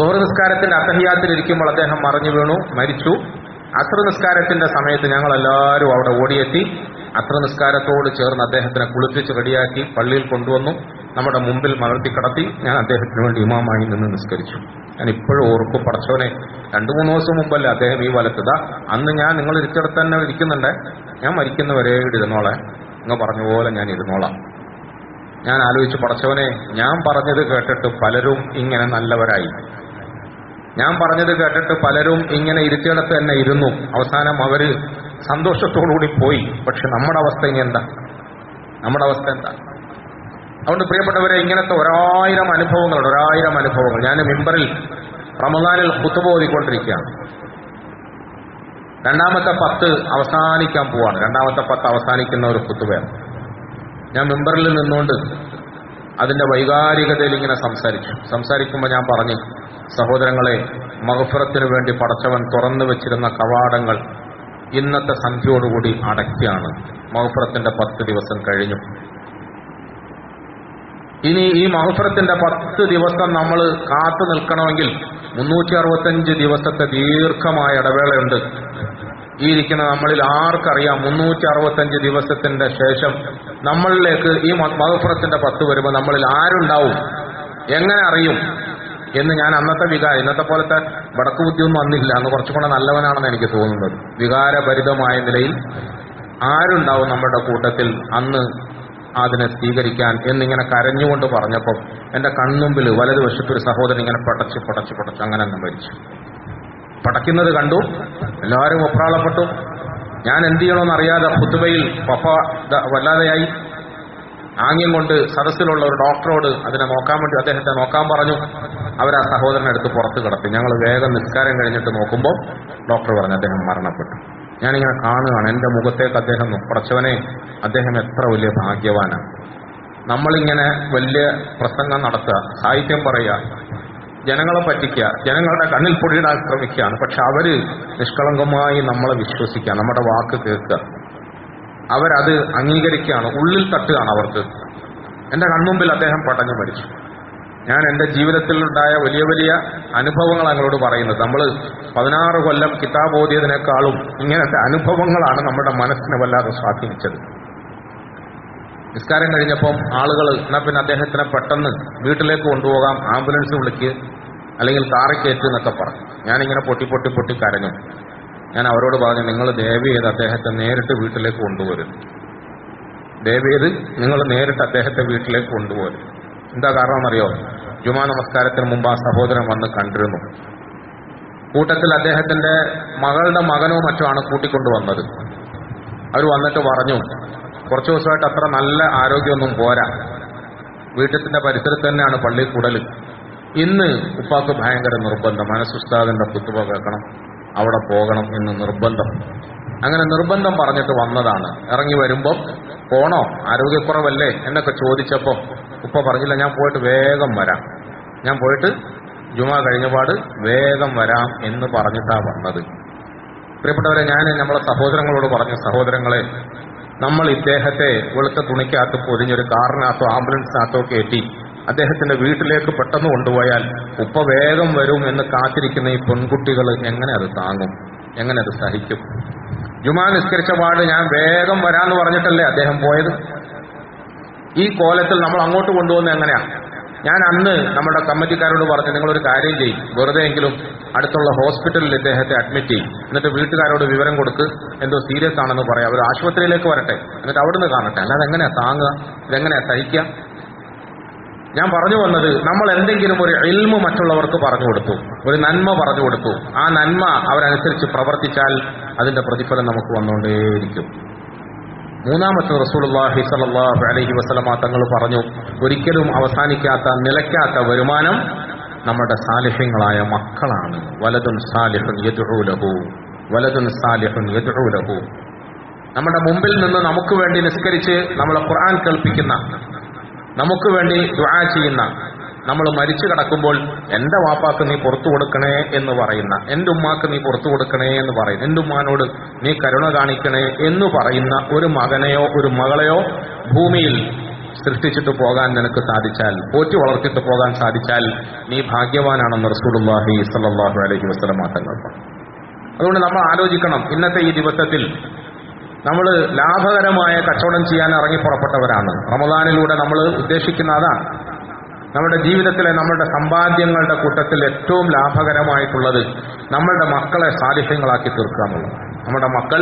ലോഹർ നിസ്കാരത്തിന്റെ അത്തഹിയാത്തിലിരിക്കുമ്പോൾ അദ്ദേഹം മറിഞ്ഞു വീണു മരിച്ചു. അസ്ര നിസ്കാരത്തിന്റെ സമയത്ത് ഞങ്ങൾ എല്ലാവരും അവിടെ ഓടിയെത്തി അസ്ര നിസ്കാരത്തോട് ചേർന്ന് അദ്ദേഹത്തിനെ കുളിപ്പിച്ച് റെഡിയാക്കി പള്ളിയിൽ കൊണ്ടുവന്നു. നമ്മുടെ മുമ്പിൽ മലർത്തി കടത്തി. ഞാൻ അദ്ദേഹത്തിന് വേണ്ടി ഇമാമായി നിന്ന് നിസ്കരിച്ചു. ഞാൻ ഇപ്പോഴും ഓർക്കും പടച്ചോനെ രണ്ടു മൂന്ന് ദിവസം മുമ്പല്ലേ അദ്ദേഹം ഈ വലത്തത അന്ന് ഞാൻ നിങ്ങൾ ഇരിച്ചിടത്ത് തന്നെ ഇരിക്കുന്നുണ്ട്. ഞാൻ മരിക്കുന്നവരെ ഇരുന്നോളെ. നിങ്ങൾ പറഞ്ഞ പോലെ ഞാൻ ഇരുന്നോളാം. ഞാൻ ആലോചിച്ച് പടച്ചവനെ ഞാൻ പറഞ്ഞത് കേട്ടിട്ട് പലരും ഇങ്ങനെ നല്ലവരായി. ഞാൻ പറഞ്ഞത് കേട്ടിട്ട് പലരും ഇങ്ങനെ ഇരുത്തിയിടത്ത് തന്നെ ഇരുന്നു. അവസാനം അവർ സന്തോഷത്തോടുകൂടി പോയി. പക്ഷെ നമ്മുടെ അവസ്ഥ ഇനി എന്താ? നമ്മുടെ അവസ്ഥ എന്താ? അതുകൊണ്ട് പ്രിയപ്പെട്ടവരെ ഇങ്ങനത്തെ ഒരായിരം അനുഭവങ്ങളുണ്ട് ഒരായിരം അനുഭവങ്ങൾ. ഞാൻ മിമ്പറിൽ റമദാനിൽ കുത്തുബ ഓതിക്കൊണ്ടിരിക്കുകയാണ്. രണ്ടാമത്തെ പത്ത് അവസാനിക്കാൻ പോവാണ്. രണ്ടാമത്തെ പത്ത് അവസാനിക്കുന്ന ഒരു കുത്തുബയാണ് ഞാൻ മെമ്പറിൽ നിന്നുകൊണ്ട് അതിന്റെ വൈകാരികതയിൽ ഇങ്ങനെ സംസാരിച്ചു. സംസാരിക്കുമ്പോൾ ഞാൻ പറഞ്ഞു സഹോദരങ്ങളെ മഹഫുറത്തിനു വേണ്ടി പടച്ചവൻ തുറന്നു വെച്ചിരുന്ന കവാടങ്ങൾ ഇന്നത്തെ സന്ധ്യയോടുകൂടി അടയ്ക്കാണ് മൗഫറത്തിന്റെ പത്ത് ദിവസം കഴിഞ്ഞു. ഇനി ഈ മൗഫറത്തിന്റെ പത്ത് ദിവസം നമ്മൾ കാത്തു നിൽക്കണമെങ്കിൽ മുന്നൂറ്റി അറുപത്തഞ്ച് ദിവസത്തെ ദീർഘമായ ഇടവേളയുണ്ട്. ഈ ഇരിക്കുന്ന നമ്മളിൽ ആർക്കറിയാം മുന്നൂറ്റി അറുപത്തഞ്ച് ദിവസത്തിന്റെ ശേഷം നമ്മളിലേക്ക് ഈ മൗഫറത്തിന്റെ പത്ത് വരുമ്പോൾ നമ്മളിൽ ആരുണ്ടാവും? എങ്ങനെ അറിയും? എന്ന് ഞാൻ അന്നത്തെ വികാരം ഇന്നത്തെ പോലത്തെ വടക്കു ബുദ്ധിയൊന്നും വന്നില്ല അന്ന് കുറച്ചുകൂടെ നല്ലവനാണെന്ന് എനിക്ക് തോന്നുന്നത്. വികാരഭരിതമായ നിലയിൽ ആരുണ്ടാവും നമ്മുടെ കൂട്ടത്തിൽ അന്ന് അതിനെ സ്വീകരിക്കാൻ എന്നിങ്ങനെ കരഞ്ഞുകൊണ്ട് പറഞ്ഞപ്പം എന്റെ കൺമുമ്പിൽ വലതുവശത്ത് ഒരു സഹോദരൻ ഇങ്ങനെ പടച്ച് പടച്ച് പടച്ച് അങ്ങനെ അങ്ങ് മരിച്ചു. പടയ്ക്കുന്നത് കണ്ടു. എല്ലാവരും ഒപ്രാളപ്പെട്ടു. ഞാൻ എന്ത് ചെയ്യണമെന്ന് അറിയാതെ പുതുവയിൽ പപ്പ വല്ലാതെയായി. ആംഗ്യം കൊണ്ട് സദസ്സിലുള്ള ഒരു ഡോക്ടറോട് അതിനെ നോക്കാൻ വേണ്ടി അദ്ദേഹത്തെ നോക്കാൻ പറഞ്ഞു. അവർ ആ സഹോദരനെ എടുത്ത് പുറത്ത് കിടത്തി. ഞങ്ങൾ വേഗം നിസ്കാരം കഴിഞ്ഞിട്ട് നോക്കുമ്പോൾ ഡോക്ടർ പറഞ്ഞു അദ്ദേഹം മരണപ്പെട്ടു. ഞാനിങ്ങനെ കാണുകയാണ്. എന്റെ മുഖത്തേക്ക് അദ്ദേഹം പടച്ചവനെ അദ്ദേഹം എത്ര വലിയ ഭാഗ്യവാനാണ്. നമ്മളിങ്ങനെ വലിയ പ്രസംഗം നടത്തുക സാഹിത്യം പറയുക ജനങ്ങളെ പറ്റിക്കുക ജനങ്ങളുടെ കണ്ണിൽ പൊടിയിടാൻ ശ്രമിക്കുകയാണ്. പക്ഷെ അവർ നിഷ്കളങ്കമായി നമ്മളെ വിശ്വസിക്കുക നമ്മുടെ വാക്ക് കേൾക്കുക. അവരത് അംഗീകരിക്കുകയാണ്. ഉള്ളിൽ തട്ടുകയാണ് അവർക്ക്. എന്റെ കൺമുമ്പിൽ അദ്ദേഹം പടഞ്ഞു മരിച്ചു. ഞാൻ എന്റെ ജീവിതത്തിലുണ്ടായ വലിയ വലിയ അനുഭവങ്ങൾ അങ്ങോട്ട് പറയുന്നത്. നമ്മൾ പതിനാറ് കൊല്ലം കിതാബ് ഓതിയതിനേക്കാളും ഇങ്ങനത്തെ അനുഭവങ്ങളാണ് നമ്മുടെ മനസ്സിനെ വല്ലാതെ സ്വാധീനിച്ചത്. നിസ്കാരം കഴിഞ്ഞപ്പം ആളുകൾ എന്നാ പിന്നെ അദ്ദേഹത്തിനെ പെട്ടെന്ന് വീട്ടിലേക്ക് കൊണ്ടുപോകാം ആംബുലൻസ് വിളിക്ക് അല്ലെങ്കിൽ കാറിൽ കയറ്റ് എന്നൊക്കെ പറഞ്ഞു. ഞാനിങ്ങനെ പൊട്ടി പൊട്ടി പൊട്ടി കരഞ്ഞു. ഞാൻ അവരോട് പറഞ്ഞു നിങ്ങൾ ദയവ് ചെയ്ത് അദ്ദേഹത്തെ നേരിട്ട് വീട്ടിലേക്ക് കൊണ്ടുവരും ദയവ് ചെയ്ത് നിങ്ങൾ നേരിട്ട് അദ്ദേഹത്തെ വീട്ടിലേക്ക് കൊണ്ടുപോരും എന്താ കാരണം അറിയോ? ജുമാ നമസ്കാരത്തിന് മുമ്പ് ആ സഹോദരൻ വന്ന് കണ്ടിരുന്നു. കൂട്ടത്തിൽ അദ്ദേഹത്തിന്റെ മകളുടെ മകനോ മറ്റോ ആണ് കൂട്ടിക്കൊണ്ടുവന്നത്. അവർ വന്നിട്ട് പറഞ്ഞു കുറച്ചു ദിവസമായിട്ട് അത്ര നല്ല ആരോഗ്യമൊന്നും പോരാ. വീട്ടിന്റെ പരിസരത്ത് തന്നെയാണ് പള്ളി കൂടൽ ഇന്ന് ഉപ്പാക്ക് ഭയങ്കര നിർബന്ധം. മനസ്സുസ്താദിന്റെ കുത്തുപ കേൾക്കണം. അവിടെ പോകണം എന്ന് നിർബന്ധം. അങ്ങനെ നിർബന്ധം പറഞ്ഞിട്ട് വന്നതാണ്. ഇറങ്ങി വരുമ്പോൾ പോണോ? ആരോഗ്യക്കുറവല്ലേ? എന്നൊക്കെ ചോദിച്ചപ്പോൾ ഉപ്പ പറഞ്ഞില്ല ഞാൻ പോയിട്ട് വേഗം വരാം. ഞാൻ പോയിട്ട് ജുമ കഴിഞ്ഞപാട് വേഗം വരാം എന്ന് പറഞ്ഞിട്ടാ വന്നത്. പ്രിയപ്പെട്ടവരെ ഞാൻ നമ്മളെ സഹോദരങ്ങളോട് പറഞ്ഞ സഹോദരങ്ങളെ നമ്മൾ ഇദ്ദേഹത്തെ വെളുത്ത തുണിക്കകത്ത് പൊതിഞ്ഞൊരു കാറിനകത്തോ ആംബുലൻസിനകത്തോ കയറ്റി അദ്ദേഹത്തിന്റെ വീട്ടിലേക്ക് പെട്ടെന്ന് കൊണ്ടുപോയാൽ ഉപ്പ വേഗം വരും എന്ന് കാത്തിരിക്കുന്ന ഈ പെൺകുട്ടികൾ എങ്ങനെ അത് താങ്ങും? എങ്ങനെ അത് സഹിക്കും? ജുമാ നിസ്കരിച്ച പാട് ഞാൻ വേഗം വരാന്ന് പറഞ്ഞിട്ടല്ലേ അദ്ദേഹം പോയത്? ഈ കോലത്തിൽ നമ്മൾ അങ്ങോട്ട് കൊണ്ടുപോകുന്നത് എങ്ങനെയാ? ഞാൻ അന്ന് നമ്മുടെ കമ്മിറ്റിക്കാരോട് പറഞ്ഞു നിങ്ങളൊരു കാര്യം ചെയ്യും. വെറുതെ എങ്കിലും അടുത്തുള്ള ഹോസ്പിറ്റലിൽ ഇദ്ദേഹത്തെ അഡ്മിറ്റ് ചെയ്യും. എന്നിട്ട് വീട്ടുകാരോട് വിവരം കൊടുക്ക്. എന്തോ സീരിയസ് ആണെന്ന് പറയാം. അവർ ആശുപത്രിയിലേക്ക് വരട്ടെ. എന്നിട്ട് അവിടുന്ന് കാണട്ടെ. അല്ലാതെ എങ്ങനെയാ താങ്ങുക? ഇതെങ്ങനെയാ സഹിക്കുക? ഞാൻ പറഞ്ഞു വന്നത് നമ്മൾ എന്തെങ്കിലും ഒരു എൽമ് മറ്റുള്ളവർക്ക് പറഞ്ഞു കൊടുത്തു. ഒരു നന്മ പറഞ്ഞു കൊടുത്തു. ആ നന്മ അവരനുസരിച്ച് പ്രവർത്തിച്ചാൽ അതിന്റെ പ്രതിഫലം നമുക്ക് വന്നുകൊണ്ടേയിരിക്കും. മൂന്നാമത്തെ റസൂലുള്ളാഹി സ്വല്ലല്ലാഹു അലൈഹി വസല്ലമ തങ്ങൾ പറഞ്ഞു ഒരിക്കലും അവസാനിക്കാത്ത നിലയ്ക്കാത്ത വരുമാനം നമ്മുടെ സാലിഹ്യങ്ങളായ മക്കളാണ്. വലതുൻ സാലിഹുൻ യദ്ഉ ലഹു. വലതുൻ സാലിഹുൻ യദ്ഉ നമ്മുടെ മുമ്പിൽ നിന്ന് നമുക്ക് വേണ്ടി നിസ്കരിച്ച് നമ്മളെ ഖുർആൻ കേൾപ്പിക്കുന്ന നമുക്ക് വേണ്ടി ദ്വാ ചെയ്യുന്ന നമ്മൾ മരിച്ചു കിടക്കുമ്പോൾ എന്റെ വാപ്പാക്ക് നീ പുറത്തു കൊടുക്കണേ എന്ന് പറയുന്ന എന്റെ ഉമ്മാക്ക് നീ പുറത്തു കൊടുക്കണേ എന്ന് പറയുന്ന എന്റെ ഉമ്മാനോട് നീ കരുണ കാണിക്കണേ എന്ന് പറയുന്ന ഒരു മകനെയോ ഒരു മകളെയോ ഭൂമിയിൽ സൃഷ്ടിച്ചിട്ട് പോകാൻ നിനക്ക് സാധിച്ചാൽ പോറ്റി വളർത്തിട്ട് പോകാൻ സാധിച്ചാൽ നീ ഭാഗ്യവാനാണെന്ന് റസൂലുള്ളാഹി സ്വല്ലല്ലാഹു അലൈഹി തങ്ങൾ അതുകൊണ്ട് നമ്മൾ ആലോചിക്കണം ഇന്നത്തെ ഈ ദിവസത്തിൽ നമ്മൾ ലാഭകരമായ കച്ചവടം ചെയ്യാൻ ഇറങ്ങി പുറപ്പെട്ടവരാണ്. റമദാനിലൂടെ നമ്മൾ ഉദ്ദേശിക്കുന്ന അതാണ്. നമ്മുടെ ജീവിതത്തിലെ നമ്മുടെ സമ്പാദ്യങ്ങളുടെ കൂട്ടത്തിൽ ഏറ്റവും ലാഭകരമായിട്ടുള്ളത് നമ്മളുടെ മക്കളെ സാലിഹ്യങ്ങളാക്കി തീർക്കുക എന്നുള്ളത് നമ്മുടെ മക്കൾ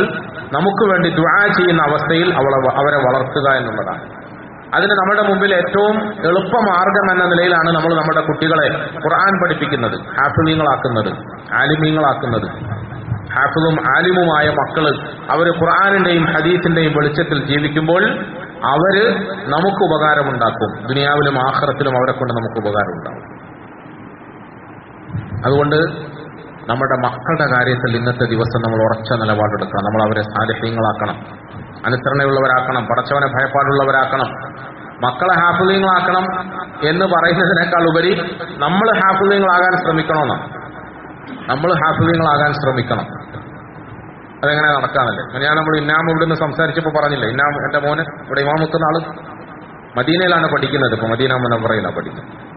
നമുക്ക് വേണ്ടി ദ്വാ ചെയ്യുന്ന അവസ്ഥയിൽ അവളെ അവരെ വളർത്തുക എന്നുള്ളതാണ്. അതിന് നമ്മുടെ മുമ്പിൽ ഏറ്റവും എളുപ്പമാർഗം എന്ന നിലയിലാണ് നമ്മൾ നമ്മുടെ കുട്ടികളെ ഖുർആൻ പഠിപ്പിക്കുന്നത്. ഹാഫിമീങ്ങളാക്കുന്നത് ആലിമീങ്ങളാക്കുന്നത്. ഹാഫിളും ആലിമുമായ മക്കൾ അവർ ഖുർആാനിന്റെയും ഹദീസിന്റെയും വെളിച്ചത്തിൽ ജീവിക്കുമ്പോൾ അവർ നമുക്ക് ഉപകാരമുണ്ടാക്കും. ദുനിയാവിലും ആഹ്റത്തിലും അവരെ കൊണ്ട് നമുക്ക് ഉപകാരമുണ്ടാകും അതുകൊണ്ട് നമ്മുടെ മക്കളുടെ കാര്യത്തിൽ ഇന്നത്തെ ദിവസം നമ്മൾ ഉറച്ച നിലപാടെടുക്കണം. നമ്മൾ അവരെ സാലിഹ്യങ്ങളാക്കണം. അനുസരണയുള്ളവരാക്കണം. പടച്ചവനെ ഭയപ്പാടുള്ളവരാക്കണം. മക്കളെ ഹാഫിളീങ്ങളാക്കണം എന്ന് പറയുന്നതിനേക്കാൾ ഉപരി നമ്മൾ ഹാഫിളീങ്ങളാകാൻ ശ്രമിക്കണമെന്നാണ്. നമ്മൾ ഹാഫിളീങ്ങളാകാൻ ശ്രമിക്കണം. അതെങ്ങനെ നടക്കാനല്ലേ? അങ്ങനെയാണ് നമ്മൾ ഇന്നാം ഇവിടുന്ന് സംസാരിച്ചപ്പോൾ പറഞ്ഞില്ല ഇന്നാം എന്റെ മോന് ഇവിടെ ഇമാം നിൽക്കുന്ന ആൾ മദീനയിലാണ് പഠിക്കുന്നത്. ഇപ്പൊ മദീന മുനവറയിലാണ് പഠിക്കുന്നത്.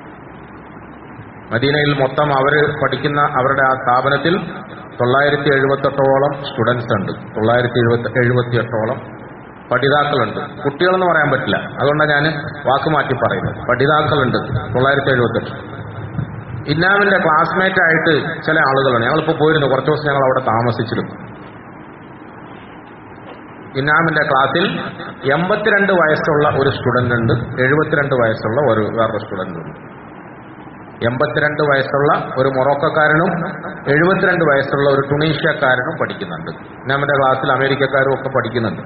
മദീനയിൽ മൊത്തം അവർ പഠിക്കുന്ന അവരുടെ ആ സ്ഥാപനത്തിൽ തൊള്ളായിരത്തി എഴുപത്തെട്ടോളം സ്റ്റുഡൻസ് ഉണ്ട്. തൊള്ളായിരത്തി എഴുപത്തി എഴുപത്തിയെട്ടോളം പഠിതാക്കളുണ്ട്. കുട്ടികളെന്ന് പറയാൻ പറ്റില്ല. അതുകൊണ്ടാണ് ഞാൻ വാക്ക് മാറ്റി പറയുന്നത്. പഠിതാക്കളുണ്ട് തൊള്ളായിരത്തി എഴുപത്തെട്ട് ഇന്നാമിന്റെ ക്ലാസ്മേറ്റ് ആയിട്ട് ചില ആളുകളാണ്. ഞങ്ങളിപ്പോൾ പോയിരുന്നു. കുറച്ച് ദിവസം ഞങ്ങൾ അവിടെ താമസിച്ചിരുന്നു. ഇന്നാമിന്റെ ക്ലാസ്സിൽ എൺപത്തിരണ്ട് വയസ്സുള്ള ഒരു സ്റ്റുഡന്റ് ഉണ്ട് എഴുപത്തിരണ്ട് വയസ്സുള്ള ഒരു വേറൊരു സ്റ്റുഡന്റ് ഉണ്ട് എൺപത്തിരണ്ട് വയസ്സുള്ള ഒരു മൊറോക്കക്കാരനും എഴുപത്തിരണ്ട് വയസ്സുള്ള ഒരു ടുണീഷ്യക്കാരനും പഠിക്കുന്നുണ്ട്. ഇന്നാമിന്റെ ക്ലാസ്സിൽ അമേരിക്കക്കാരും ഒക്കെ പഠിക്കുന്നുണ്ട്.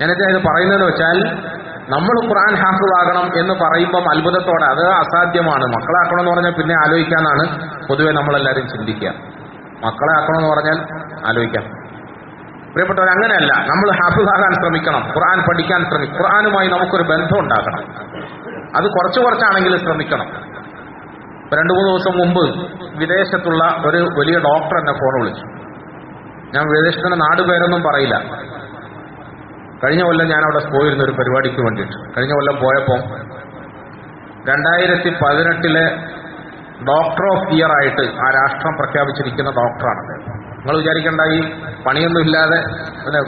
ഞാനത് ഇത് പറയുന്നതെന്ന് വെച്ചാൽ നമ്മൾ ഖുറാൻ ഹാഫിളാകണം എന്ന് പറയുമ്പം അത്ഭുതത്തോടെ അത് അസാധ്യമാണ്. മക്കളെ ആക്കണമെന്ന് പറഞ്ഞാൽ പിന്നെ ആലോചിക്കാനാണ് പൊതുവെ നമ്മളെല്ലാവരും ചിന്തിക്കുക. മക്കളെ ആക്കണമെന്ന് പറഞ്ഞാൽ ആലോചിക്കാം. പ്രിയപ്പെട്ടവർ അങ്ങനെയല്ല. നമ്മൾ ഹാഫിസാകാൻ ശ്രമിക്കണം. ഖുർആൻ പഠിക്കാൻ ശ്രമിക്കും ഖുർആാനുമായി നമുക്കൊരു ബന്ധം ഉണ്ടാക്കണം അത് കുറച്ച് കുറച്ചാണെങ്കിലും ശ്രമിക്കണം. രണ്ടു മൂന്ന് ദിവസം മുമ്പ് വിദേശത്തുള്ള ഒരു വലിയ ഡോക്ടർ എന്നെ ഫോൺ വിളിച്ചു. ഞാൻ വിദേശത്തിന്റെ നാട് പേരൊന്നും പറയില്ല. കഴിഞ്ഞ കൊല്ലം ഞാൻ അവിടെ പോയിരുന്ന ഒരു പരിപാടിക്ക് വേണ്ടിയിട്ട്. കഴിഞ്ഞ കൊല്ലം പോയപ്പോൾ രണ്ടായിരത്തി പതിനെട്ടിലെ ഡോക്ടർ ഓഫ് ഇയർ ആയിട്ട് ആ രാഷ്ട്രം പ്രഖ്യാപിച്ചിരിക്കുന്ന ഡോക്ടറാണ് നിങ്ങൾ വിചാരിക്കേണ്ട ഈ പണിയൊന്നുമില്ലാതെ പിന്നെ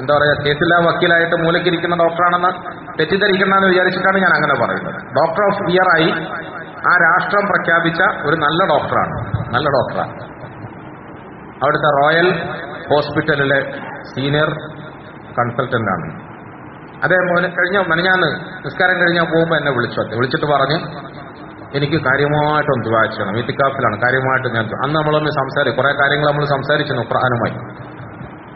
എന്താ പറയുക കേസില്ലാ വക്കീലായിട്ട് മൂലക്കിരിക്കുന്ന ഡോക്ടറാണെന്ന് തെറ്റിദ്ധരിക്കണമെന്ന് വിചാരിച്ചിട്ടാണ് ഞാൻ അങ്ങനെ പറയുന്നത്. ഡോക്ടർ ഓഫ് ഇയർ ആയി ആ രാഷ്ട്രം പ്രഖ്യാപിച്ച ഒരു നല്ല ഡോക്ടറാണ്. നല്ല ഡോക്ടറാണ് അവിടുത്തെ റോയൽ ഹോസ്പിറ്റലിലെ സീനിയർ കൺസൾട്ടന്റ് ആണ് കഴിഞ്ഞ മനഞ്ഞാന്ന് നിസ്കാരം കഴിഞ്ഞാൽ പോകുമ്പോൾ എന്നെ വിളിച്ചു വിളിച്ചിട്ട് പറഞ്ഞ് എനിക്ക് കാര്യമായിട്ടൊന്ന് ദുവാ ഇത്തിക്കാഫിലാണ്. കാര്യമായിട്ട് ഞാൻ അന്ന് നമ്മളൊന്ന് സംസാരിക്കും കുറെ കാര്യങ്ങൾ നമ്മൾ സംസാരിച്ചു ഖുർആാനുമായി.